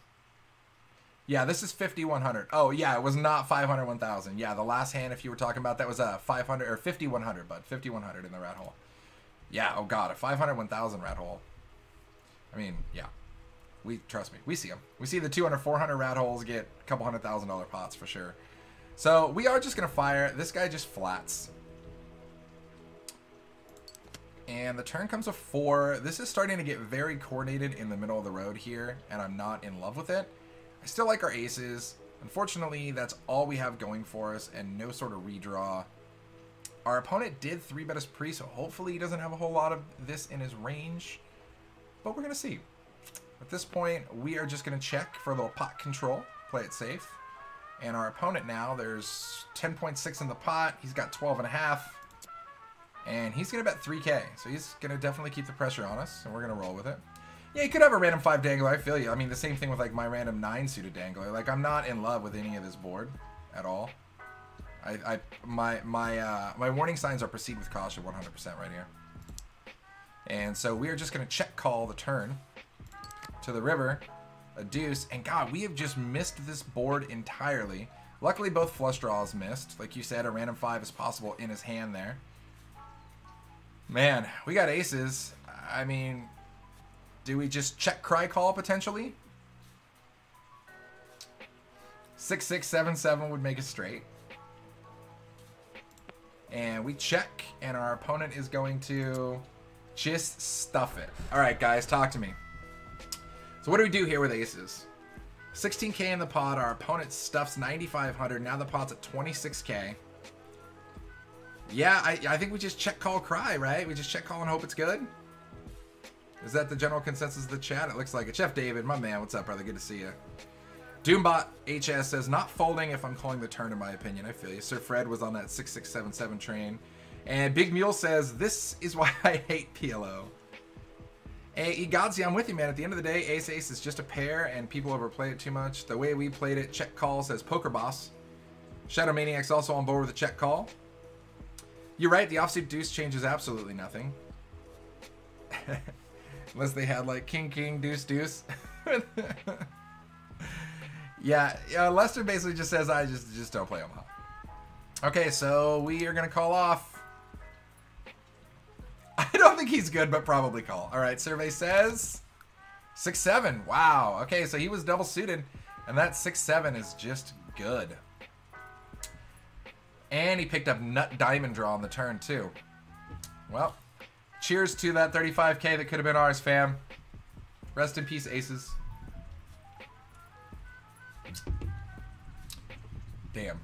Yeah, this is 5100. Oh, yeah, it was not 500 1000. Yeah, the last hand, if you were talking about, that was uh, a 500 or 5100, but 5100 in the rat hole. Yeah, oh god, a 500 1000 rat hole. I mean, yeah. We trust me, we see them. We see the 200 400 rat holes get a couple hundred thousand dollar pots for sure. So we are just gonna fire. This guy just flats. And the turn comes a four. This is starting to get very coordinated in the middle of the road here, and I'm not in love with it. I still like our aces. Unfortunately, that's all we have going for us, and no sort of redraw. Our opponent did three bet us pre, so hopefully he doesn't have a whole lot of this in his range. But we're going to see. At this point, we are just going to check for a little pot control, play it safe. And our opponent now, there's 10.6 in the pot. He's got 12 and a half. And he's going to bet 3k. So he's going to definitely keep the pressure on us. And we're going to roll with it. Yeah, you could have a random 5 dangler. I feel you. I mean, the same thing with like my random 9 suited dangler. Like, I'm not in love with any of this board at all. I, I my my uh, my warning signs are proceed with caution 100% right here. And so we are just going to check call the turn. to the river, a deuce, and God, we have just missed this board entirely. Luckily, both flush draws missed. Like you said, a random five is possible in his hand there. Man, we got aces. I mean, do we just check cry call potentially? Six six seven seven would make it straight. And we check, and our opponent is going to just stuff it. All right, guys, talk to me. So what do we do here with aces? 16k in the pot. Our opponent stuffs 9,500. Now the pot's at 26k. Yeah, I, I think we just check call cry, right? We just check call and hope it's good. Is that the general consensus of the chat? It looks like it. Chef David, my man, what's up, brother? Good to see you. Doombot HS says, not folding if I'm calling the turn, in my opinion. I feel you. Sir Fred was on that 6677 train. And Big Mule says, this is why I hate PLO. Hey, Egodzi, I'm with you, man. At the end of the day, Ace Ace is just a pair, and people overplay it too much. The way we played it, check call says Poker Boss. Shadow Maniac's also on board with a check call. You're right, the offsuit deuce changes absolutely nothing. Unless they had like King King Deuce Deuce. yeah, Lester basically just says I just just don't play Omaha. Okay, so we are gonna call off. I don't think he's good, but probably call. All right, survey says six seven. Wow. Okay, so he was double suited, and that six seven is just good. And he picked up nut diamond draw on the turn too. Well, cheers to that 35k that could have been ours, fam. Rest in peace, aces. Damn.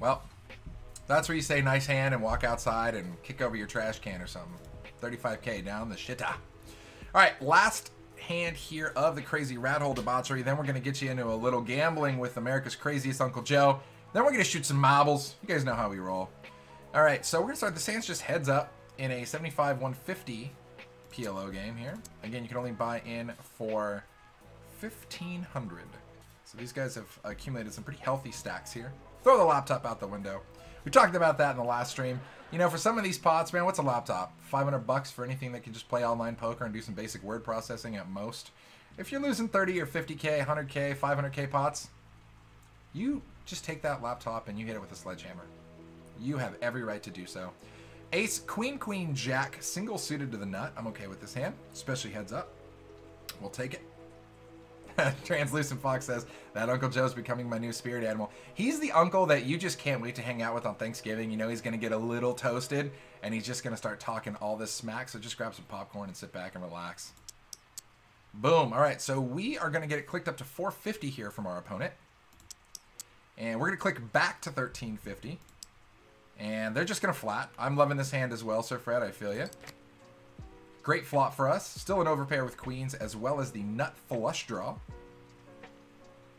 Well, that's where you say nice hand and walk outside and kick over your trash can or something. 35k down the shitta. All right, last hand here of the crazy rat hole debauchery. Then we're going to get you into a little gambling with America's craziest Uncle Joe. Then we're going to shoot some marbles. You guys know how we roll. All right, so we're going to start. The Sands just heads up in a 75-150 PLO game here. Again, you can only buy in for 1500 So these guys have accumulated some pretty healthy stacks here. Throw the laptop out the window. We talked about that in the last stream. You know, for some of these pots, man, what's a laptop? 500 bucks for anything that can just play online poker and do some basic word processing at most. If you're losing 30 or 50k, 100k, 500k pots, you just take that laptop and you hit it with a sledgehammer. You have every right to do so. Ace, Queen, Queen, Jack, single suited to the nut. I'm okay with this hand, especially heads up. We'll take it. Translucent Fox says that Uncle Joe's becoming my new spirit animal. He's the uncle that you just can't wait to hang out with on Thanksgiving. You know he's going to get a little toasted and he's just going to start talking all this smack. So just grab some popcorn and sit back and relax. Boom. All right, so we are going to get it clicked up to 450 here from our opponent. And we're going to click back to 1350. And they're just going to flat. I'm loving this hand as well, Sir Fred. I feel you. Great flop for us. Still an overpair with queens, as well as the nut flush draw.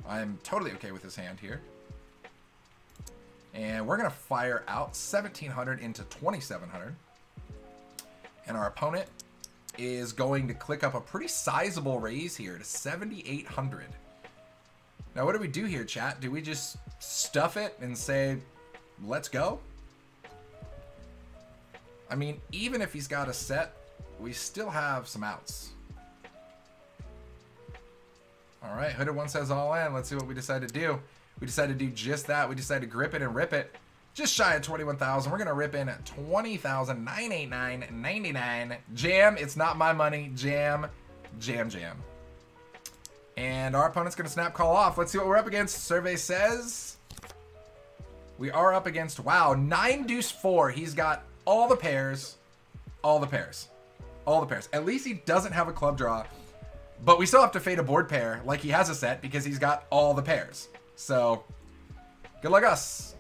I'm totally okay with this hand here. And we're going to fire out 1700 into 2700. And our opponent is going to click up a pretty sizable raise here to 7800. Now, what do we do here, chat? Do we just stuff it and say, let's go? I mean, even if he's got a set, we still have some outs. All right, Hooded One says all in. Let's see what we decide to do. We decided to do just that. We decided to grip it and rip it. Just shy of 21,000. We're going to rip in 20,989.99. Jam, it's not my money. Jam, jam, jam. And our opponent's going to snap call off. Let's see what we're up against. Survey says we are up against, wow, 9 deuce 4. He's got all the pairs. All the pairs. All the pairs. At least he doesn't have a club draw. But we still have to fade a board pair like he has a set because he's got all the pairs. So, good luck us.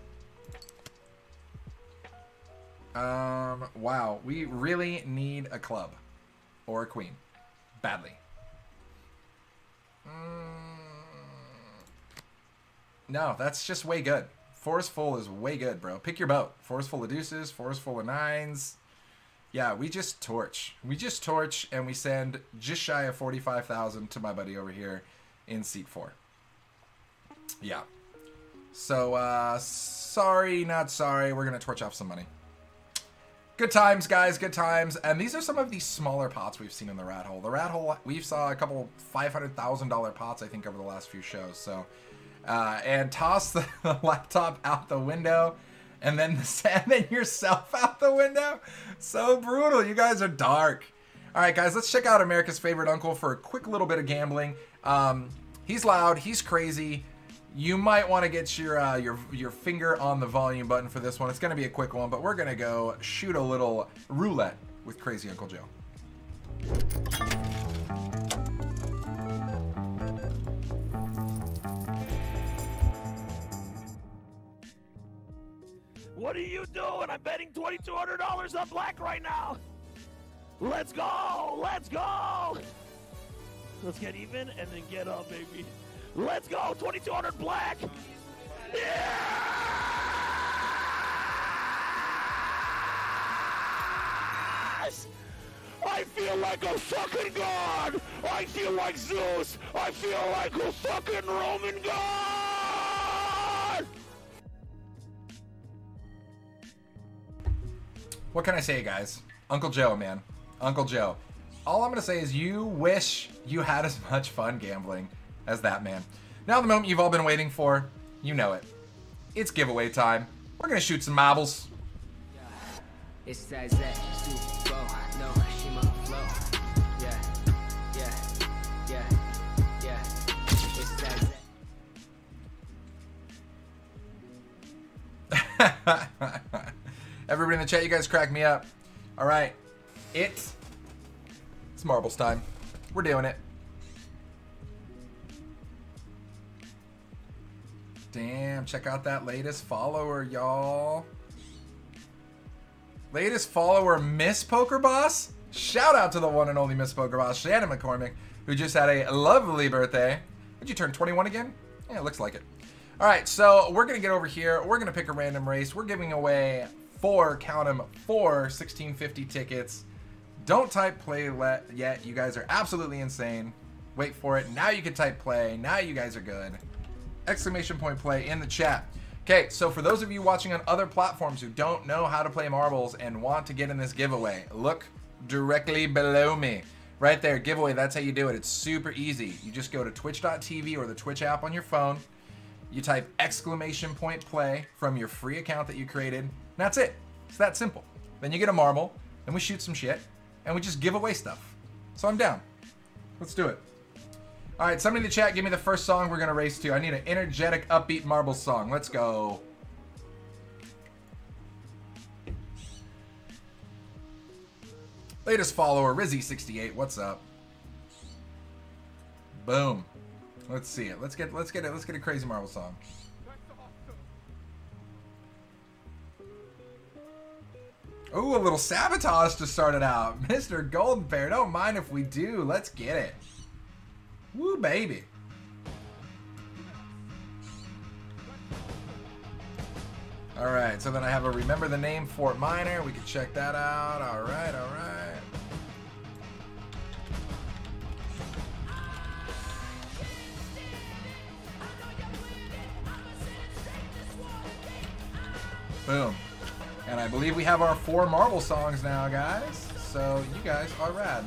Um, wow. We really need a club. Or a queen. Badly. Mm. No, that's just way good. Fours full is way good, bro. Pick your boat. Forest full of deuces, fours full of nines. Yeah, we just torch. We just torch and we send just shy of 45,000 to my buddy over here in seat four. Yeah. So, uh, sorry, not sorry. We're going to torch off some money. Good times, guys. Good times. And these are some of the smaller pots we've seen in the rat hole. The rat hole, we've saw a couple $500,000 pots, I think, over the last few shows. So, uh, and toss the laptop out the window and then the, and yourself out the window. So brutal. You guys are dark. All right, guys, let's check out America's favorite uncle for a quick little bit of gambling. Um, he's loud. He's crazy you might want to get your uh, your your finger on the volume button for this one. It's going to be a quick one, but we're going to go shoot a little roulette with Crazy Uncle Joe. What are you doing? I'm betting $2,200 on black right now. Let's go! Let's go! Let's get even and then get up, baby. Let's go, 2200 black. Yes! I feel like a fucking god. I feel like Zeus. I feel like a fucking Roman god. What can I say, guys? Uncle Joe, man. Uncle Joe. All I'm going to say is you wish you had as much fun gambling as that man. Now the moment you've all been waiting for, you know it. It's giveaway time. We're gonna shoot some marbles. It's that Super no Shima flow. Yeah, yeah, yeah, yeah. It's that Everybody in the chat, you guys crack me up. All right, it. It's marbles time. We're doing it. Damn, check out that latest follower, y'all. Latest follower, Miss Poker Boss. Shout out to the one and only Miss Poker Boss, Shannon McCormick, who just had a lovely birthday. Did you turn 21 again? Yeah, it looks like it. All right, so we're gonna get over here. We're gonna pick a random race. We're giving away four, count them, four 1650 tickets. Don't type play yet. You guys are absolutely insane. Wait for it. Now you can type play. Now you guys are good exclamation point play in the chat. Okay, so for those of you watching on other platforms who don't know how to play marbles and want to get in this giveaway, look directly below me. Right there, giveaway, that's how you do it. It's super easy. You just go to twitch.tv or the Twitch app on your phone. You type exclamation point play from your free account that you created. That's it. It's that simple. Then you get a marble, then we shoot some shit, and we just give away stuff. So I'm down. Let's do it. All right, somebody in the chat, give me the first song we're to race to. I need an energetic, upbeat marble song. Let's go. Latest follower, Rizzy68. What's up? Boom. Let's see it. Let's get let's get it. Let's get a crazy marble song. Oh, a little sabotage to start it out. Mr. Golden Bear, don't mind if we do. Let's get it. Woo, baby. All right, so then I have a remember the name Fort Minor. We can check that out. All right, all right. Boom. And I believe we have our four marble songs now, guys. So you guys are rad.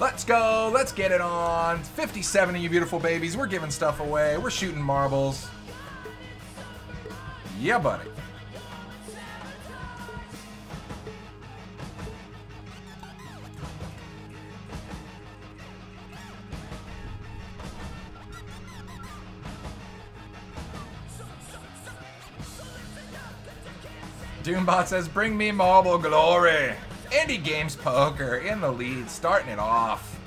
Let's go. Let's get it on. 57 of you beautiful babies. We're giving stuff away. We're shooting marbles. Yeah, buddy. Doombot says, bring me marble glory. Indie Games Poker in the lead, starting it off.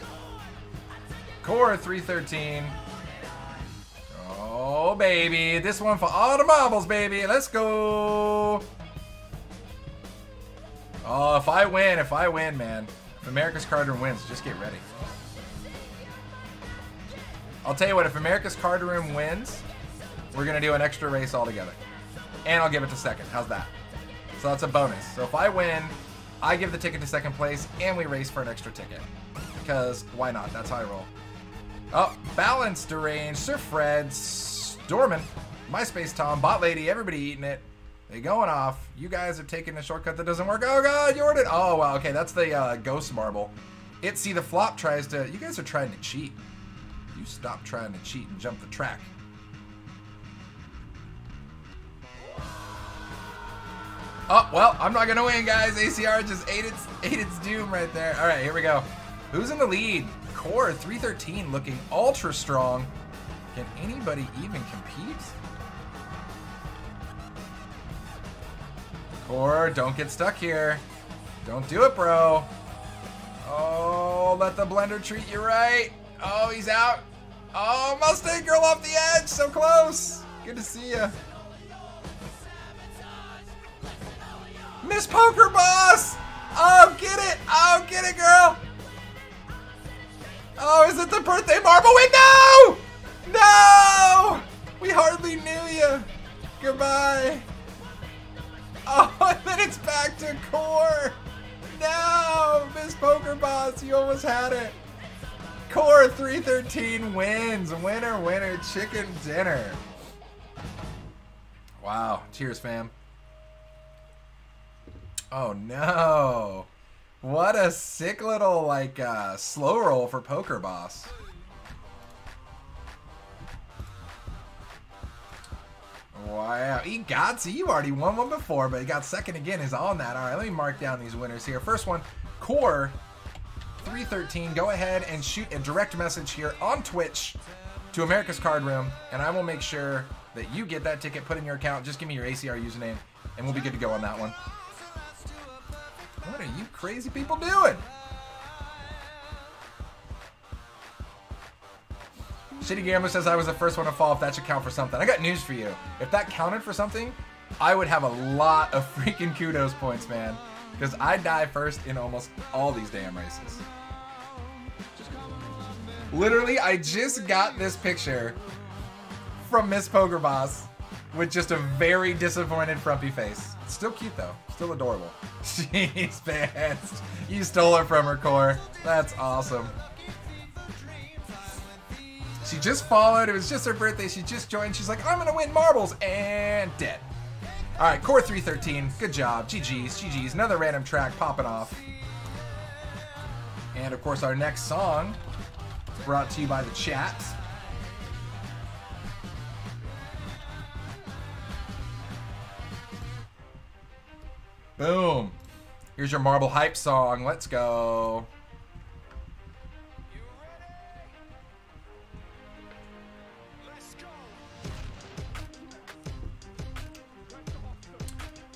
Core 313. Oh, baby. This one for all the marbles, baby. Let's go. Oh, if I win, if I win, man. If America's Card Room wins, just get ready. I'll tell you what, if America's Card Room wins, we're going to do an extra race altogether. And I'll give it to second. How's that? So that's a bonus. So if I win, I give the ticket to second place, and we race for an extra ticket. Because why not? That's how I roll. Oh, Balance, Deranged, Sir Fred, Storman, MySpace Tom, Bot Lady, everybody eating it. They going off. You guys are taking a shortcut that doesn't work. Oh god, Jordan. Oh wow. Okay, that's the uh, ghost marble. It see the flop tries to. You guys are trying to cheat. You stop trying to cheat and jump the track. Oh well, I'm not gonna win, guys. ACR just ate its ate its doom right there. All right, here we go. Who's in the lead? Core 313 looking ultra strong. Can anybody even compete? Core, don't get stuck here. Don't do it, bro. Oh, let the blender treat you right. Oh, he's out. Oh, Mustang girl off the edge. So close. Good to see you. Miss Poker Boss! Oh, get it! Oh, get it, girl! Oh, is it the birthday marble? Wait, no! No! We hardly knew you. Goodbye. Oh, and then it's back to core. No, Miss Poker Boss, you almost had it. Core 313 wins. Winner, winner, chicken dinner. Wow. Cheers, fam. Oh no. What a sick little like uh, slow roll for Poker Boss. Wow, he got to. You already won one before, but he got second again. Is on that. All right, let me mark down these winners here. First one, Core 313. Go ahead and shoot a direct message here on Twitch to America's Card Room, and I will make sure that you get that ticket put in your account. Just give me your ACR username, and we'll be good to go on that one. What are you crazy people doing? Shitty Gambler says I was the first one to fall if that should count for something. I got news for you. If that counted for something, I would have a lot of freaking kudos points, man. Because I die first in almost all these damn races. Literally, I just got this picture from Miss Poker Boss with just a very disappointed frumpy face. Still cute though. Still adorable. She's best. You stole her from her core. That's awesome. She just followed. It was just her birthday. She just joined. She's like, I'm gonna win marbles and dead. All right, core 313. Good job. GG's. GG's. Another random track popping off. And of course, our next song brought to you by the chat. Boom. Here's your marble hype song. Let's go.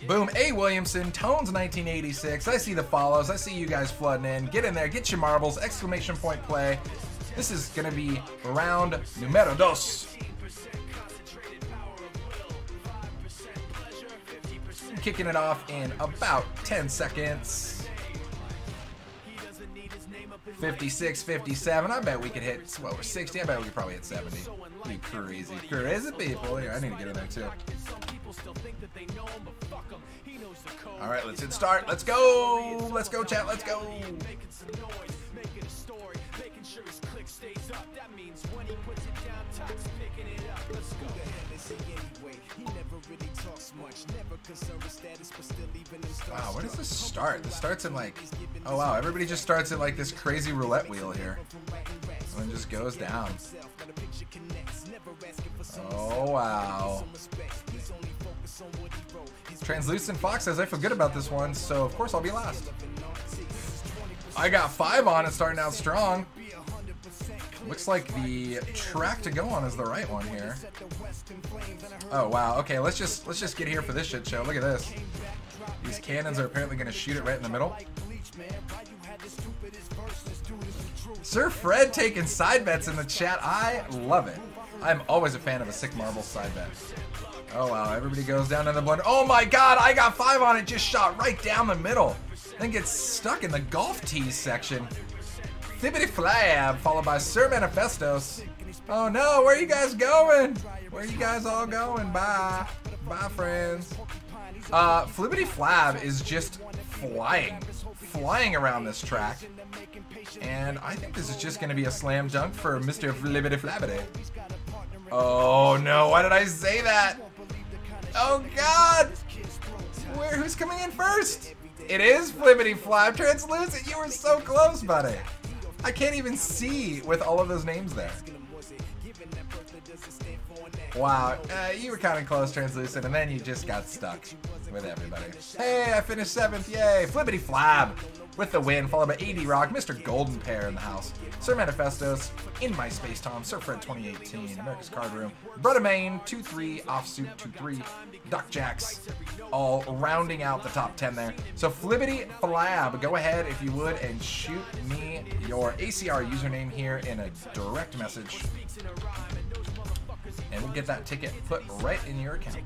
Boom. A. Williamson, Tones 1986. I see the follows. I see you guys flooding in. Get in there. Get your marbles. Exclamation point play. This is to be round numero dos. Kicking it off in about 10 seconds. 56, 57. I bet we could hit, what, we're 60? I bet we could probably hit 70. You crazy, crazy people. Here, I need to get in there too. All right, let's hit start. Let's go. Let's go, chat. Let's go. Wow, where does this start? This starts in like, oh wow, everybody just starts at like this crazy roulette wheel here. And then just goes down. Oh wow. Translucent Fox says I feel good about this one, so of course I'll be last. I got five on it starting out strong. Looks like the track to go on is the right one here. Oh wow, okay, let's just let's just get here for this shit show. Look at this. These cannons are apparently gonna shoot it right in the middle. Sir Fred taking side bets in the chat. I love it. I'm always a fan of a sick marble side bet. Oh wow, everybody goes down in the blender. Oh my god, I got five on it, just shot right down the middle. Then gets stuck in the golf tees section. Thibbity Flab, followed by Sir Manifestos. Oh no, where are you guys going? Where are you guys all going? Bye. Bye, friends. Uh, Flibbity Flab is just flying. Flying around this track. And I think this is just going to be a slam dunk for Mr. Flibbity Flabbity. Oh no, why did I say that? Oh god! Where? Who's coming in first? It is Flippity Flap Translucent. You were so close, buddy. I can't even see with all of those names there. Wow, uh, you were kind of close, Translucent, and then you just got stuck with everybody. Hey, I finished seventh, yay! Flippity Flab with the win, followed by AD Rock, Mr. Golden Pair in the house, Sir Manifestos, In My Space Tom, Sir Fred 2018, America's Card Room, Brother Main, 2-3, Offsuit 2-3, Duck Jacks, all rounding out the top 10 there. So Flippity Flab, go ahead if you would and shoot me your ACR username here in a direct message and we'll get that ticket put right in your account.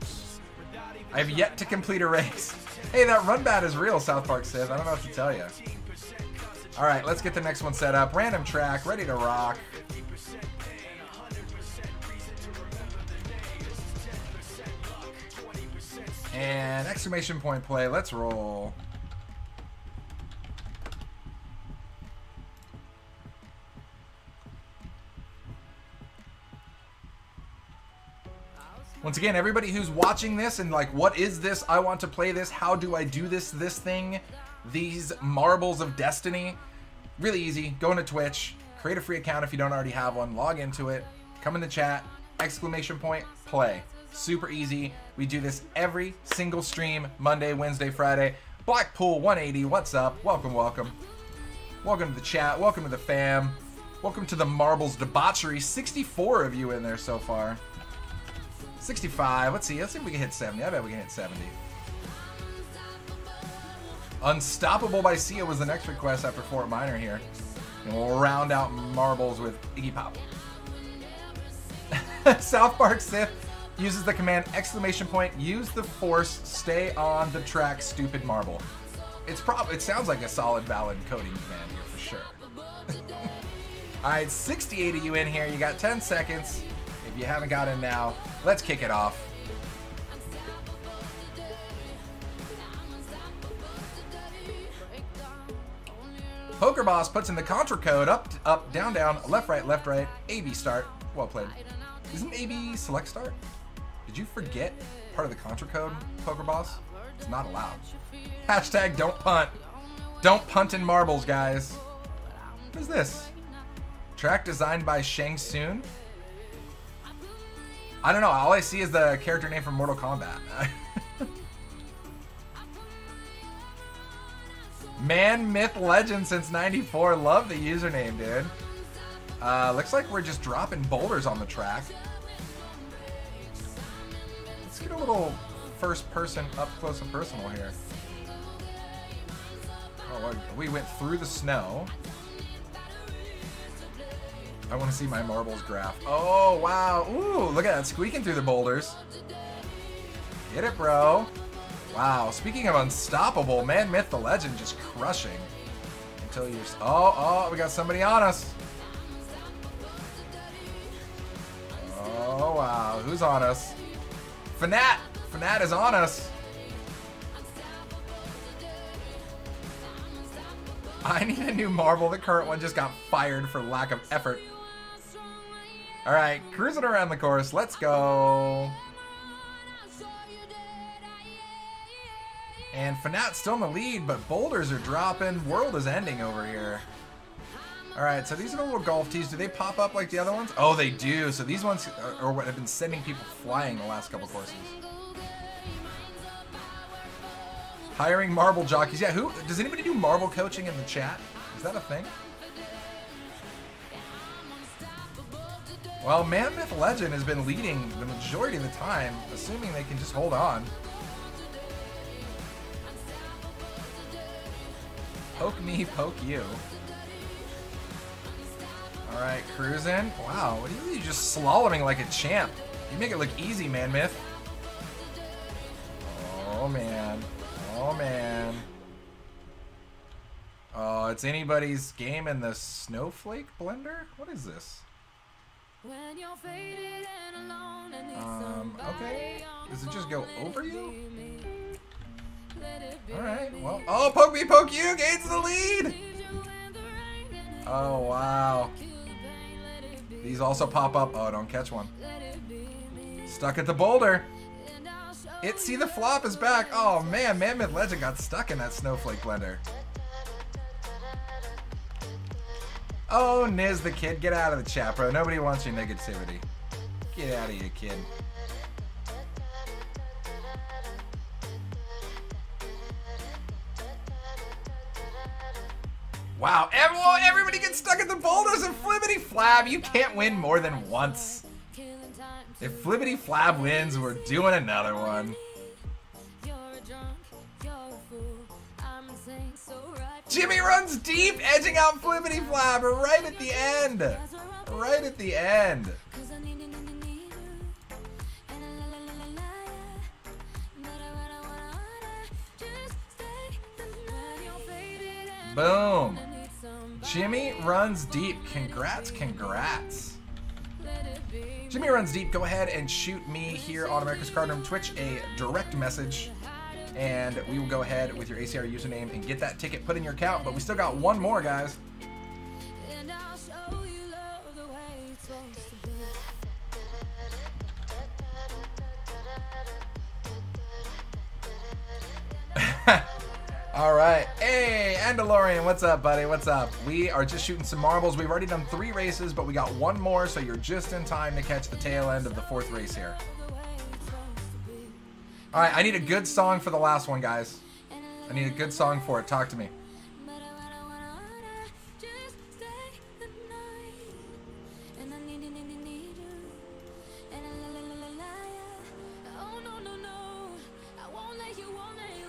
I have yet to complete a race. Hey, that run bad is real, South Park Sith. I don't know what to tell you. All right, let's get the next one set up. Random track, ready to rock. And exclamation point play. Let's roll. Once again, everybody who's watching this and like, what is this? I want to play this. How do I do this? This thing, these marbles of destiny. Really easy. Go into Twitch, create a free account if you don't already have one. Log into it. Come in the chat. Exclamation point. Play. Super easy. We do this every single stream. Monday, Wednesday, Friday. Blackpool 180. What's up? Welcome, welcome. Welcome to the chat. Welcome to the fam. Welcome to the Marbles debauchery. 64 of you in there so far. 65. Let's see. Let's see if we can hit 70. I bet we can hit 70. Unstoppable by Sia was the next request after Fort Minor here. And we'll round out marbles with Iggy Pop. South Park Sith uses the command exclamation point, use the force, stay on the track, stupid marble. It's prob it sounds like a solid valid coding command here for sure. Alright, 68 of you in here. You got 10 seconds. If you haven't got in now, let's kick it off. Poker Boss puts in the contra code up, up, down, down, left, right, left, right, AB start. Well played. Isn't AB select start? Did you forget part of the contra code, Poker Boss? It's not allowed. Hashtag don't punt. Don't punt in marbles, guys. What is this? Track designed by Shang Tsung? I don't know. All I see is the character name from Mortal Kombat. Man, myth, legend since 94. Love the username, dude. Uh, looks like we're just dropping boulders on the track. Let's get a little first person up close and personal here. Oh, we went through the snow. I want to see my marbles graph. Oh, wow. Ooh, look at that. Squeaking through the boulders. Get it, bro. Wow. Speaking of unstoppable, man, myth, the legend just crushing. Until you're... Oh, oh, we got somebody on us. Oh, wow. Who's on us? Fanat. Fanat is on us. I need a new marble. The current one just got fired for lack of effort. All right, cruising around the course. Let's go. And Fanat's still in the lead, but boulders are dropping. World is ending over here. All right, so these are the little golf tees. Do they pop up like the other ones? Oh, they do. So these ones are, what have been sending people flying the last couple courses. Hiring marble jockeys. Yeah, who does anybody do marble coaching in the chat? Is that a thing? Well, Mammoth Legend has been leading the majority of the time, assuming they can just hold on. Poke me, poke you. Alright, cruising. Wow, what are you just slaloming like a champ? You make it look easy, man, Myth. Oh, man. Oh, man. Oh, it's anybody's game in the Snowflake Blender? What is this? Um, okay. Does it just go over you? Alright, well. Oh, poke me, poke you gains the lead! Oh, wow. These also pop up. Oh, don't catch one. Stuck at the boulder. It see the flop is back. Oh man, Mammoth Legend got stuck in that snowflake blender. Oh, Niz the kid, get out of the chat, bro. Nobody wants your negativity. Get out of here, kid. Wow, everyone, everybody gets stuck at the boulders and Flippity Flab. You can't win more than once. If Flippity Flab wins, we're doing another one. Jimmy runs deep, edging out Flippity Flab right at the end. Right at the end. Boom. Jimmy runs deep. Congrats, congrats. Jimmy runs deep. Go ahead and shoot me here on Americas Cardroom Twitch a direct message, and we will go ahead with your ACR username and get that ticket put in your account. But we still got one more, guys. All right. Hey, Andalorian, what's up, buddy? What's up? We are just shooting some marbles. We've already done three races, but we got one more, so you're just in time to catch the tail end of the fourth race here. All right, I need a good song for the last one, guys. I need a good song for it. Talk to me.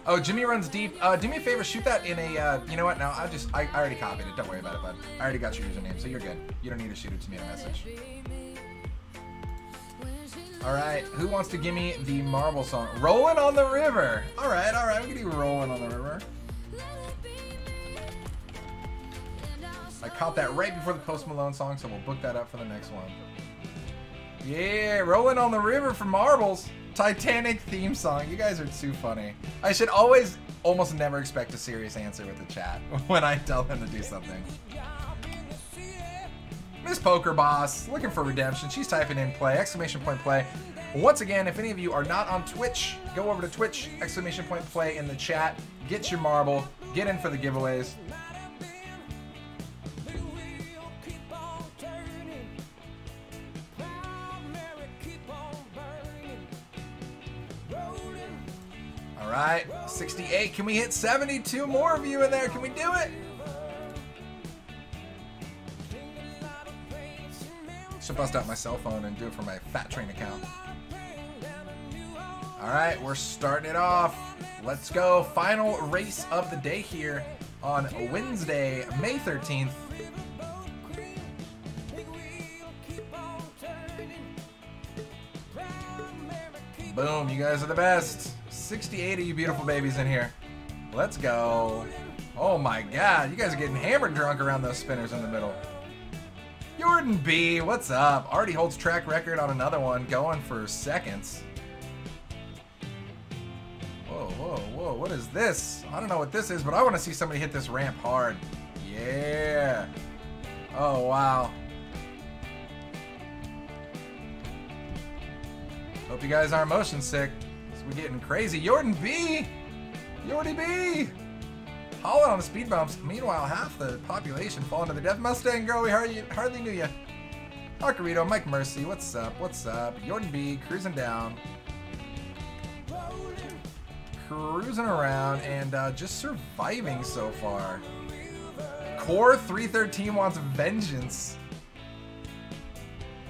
Oh, Jimmy runs deep. Uh, do me a favor, shoot that in a. Uh, you know what? No, I just I, I already copied it. Don't worry about it, bud. I already got your username, so you're good. You don't need to shoot it to me in a message. All right, who wants to give me the marble song? Rolling on the river. All right, all right, we can do rolling on the river. I caught that right before the Post Malone song, so we'll book that up for the next one. Yeah, rolling on the river for marbles. Titanic theme song. You guys are too funny. I should always almost never expect a serious answer with the chat when I tell them to do something. Miss Poker Boss, looking for redemption. She's typing in play, exclamation point play. Once again, if any of you are not on Twitch, go over to Twitch, exclamation point play in the chat. Get your marble, get in for the giveaways. All right, 68. Can we hit 72 more of you in there? Can we do it? Should bust out my cell phone and do it for my Fat Train account. All right, we're starting it off. Let's go. Final race of the day here on Wednesday, May 13th. Boom, you guys are the best. 68 of you beautiful babies in here. Let's go. Oh my god, you guys are getting hammered drunk around those spinners in the middle. Jordan B, what's up? Already holds track record on another one, going for seconds. Whoa, whoa, whoa, what is this? I don't know what this is, but I want to see somebody hit this ramp hard. Yeah. Oh, wow. Hope you guys aren't motion sick. We're getting crazy. Jordan B! Jordy B! Hauling on the speed bumps. Meanwhile, half the population falling to the death. Mustang girl, we hardly, hardly knew you. Arcarito, Mike Mercy, what's up? What's up? Jordan B cruising down. Cruising around and uh, just surviving so far. Core 313 wants vengeance.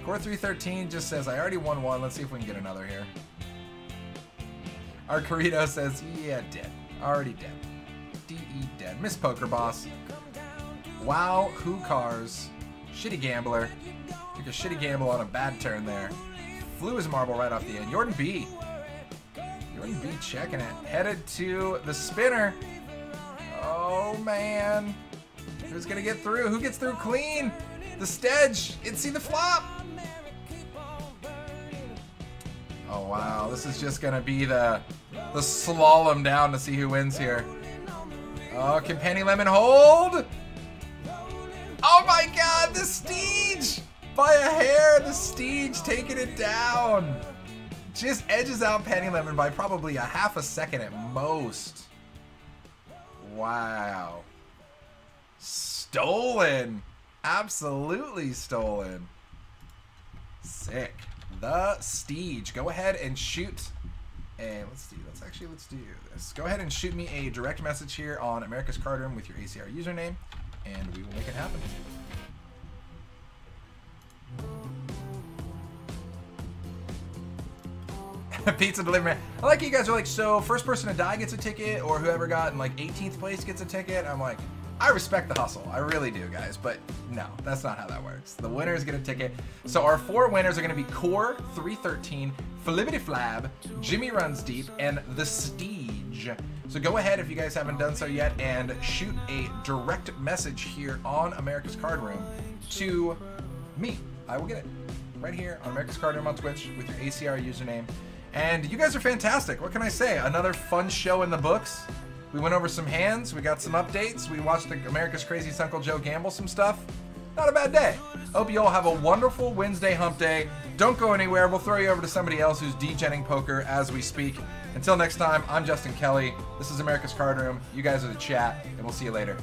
Core 313 just says, I already won one. Let's see if we can get another here. Our says, yeah, dead. Already dead. DE dead. Miss Poker Boss. Wow, who cars? Shitty gambler. Took a shitty gamble on a bad turn there. Flew his marble right off the end. Jordan B. Jordan B checking it. Headed to the spinner. Oh, man. Who's going to get through? Who gets through clean? The Stedge. It's see the flop. Oh wow, this is just gonna be the the slalom down to see who wins here. Oh, can Penny Lemon hold? Oh my god, the Steege! By a hair, the Steege taking it down. Just edges out Penny Lemon by probably a half a second at most. Wow. Stolen. Absolutely stolen. Sick. The Steege. Go ahead and shoot. And let's see. Let's actually let's do this. Go ahead and shoot me a direct message here on Americas Cardroom with your ACR username, and we will make it happen. Pizza delivery. I like you guys are like, so first person to die gets a ticket, or whoever got in like 18th place gets a ticket. I'm like, I respect the hustle. I really do, guys. But no, that's not how that works. The winners get a ticket. So our four winners are going to be Core 313, Flibbity Flab, Jimmy Runs Deep, and The Steege. So go ahead if you guys haven't done so yet and shoot a direct message here on Americas Cardroom to me. I will get it right here on Americas Cardroom on Twitch with your ACR username. And you guys are fantastic. What can I say? Another fun show in the books. We went over some hands, we got some updates, we watched America's Craziest Uncle Joe gamble some stuff. Not a bad day. Hope you all have a wonderful Wednesday hump day. Don't go anywhere. We'll throw you over to somebody else who's degenning poker as we speak. Until next time, I'm Justin Kelly. This is Americas Cardroom. You guys are the chat, and we'll see you later.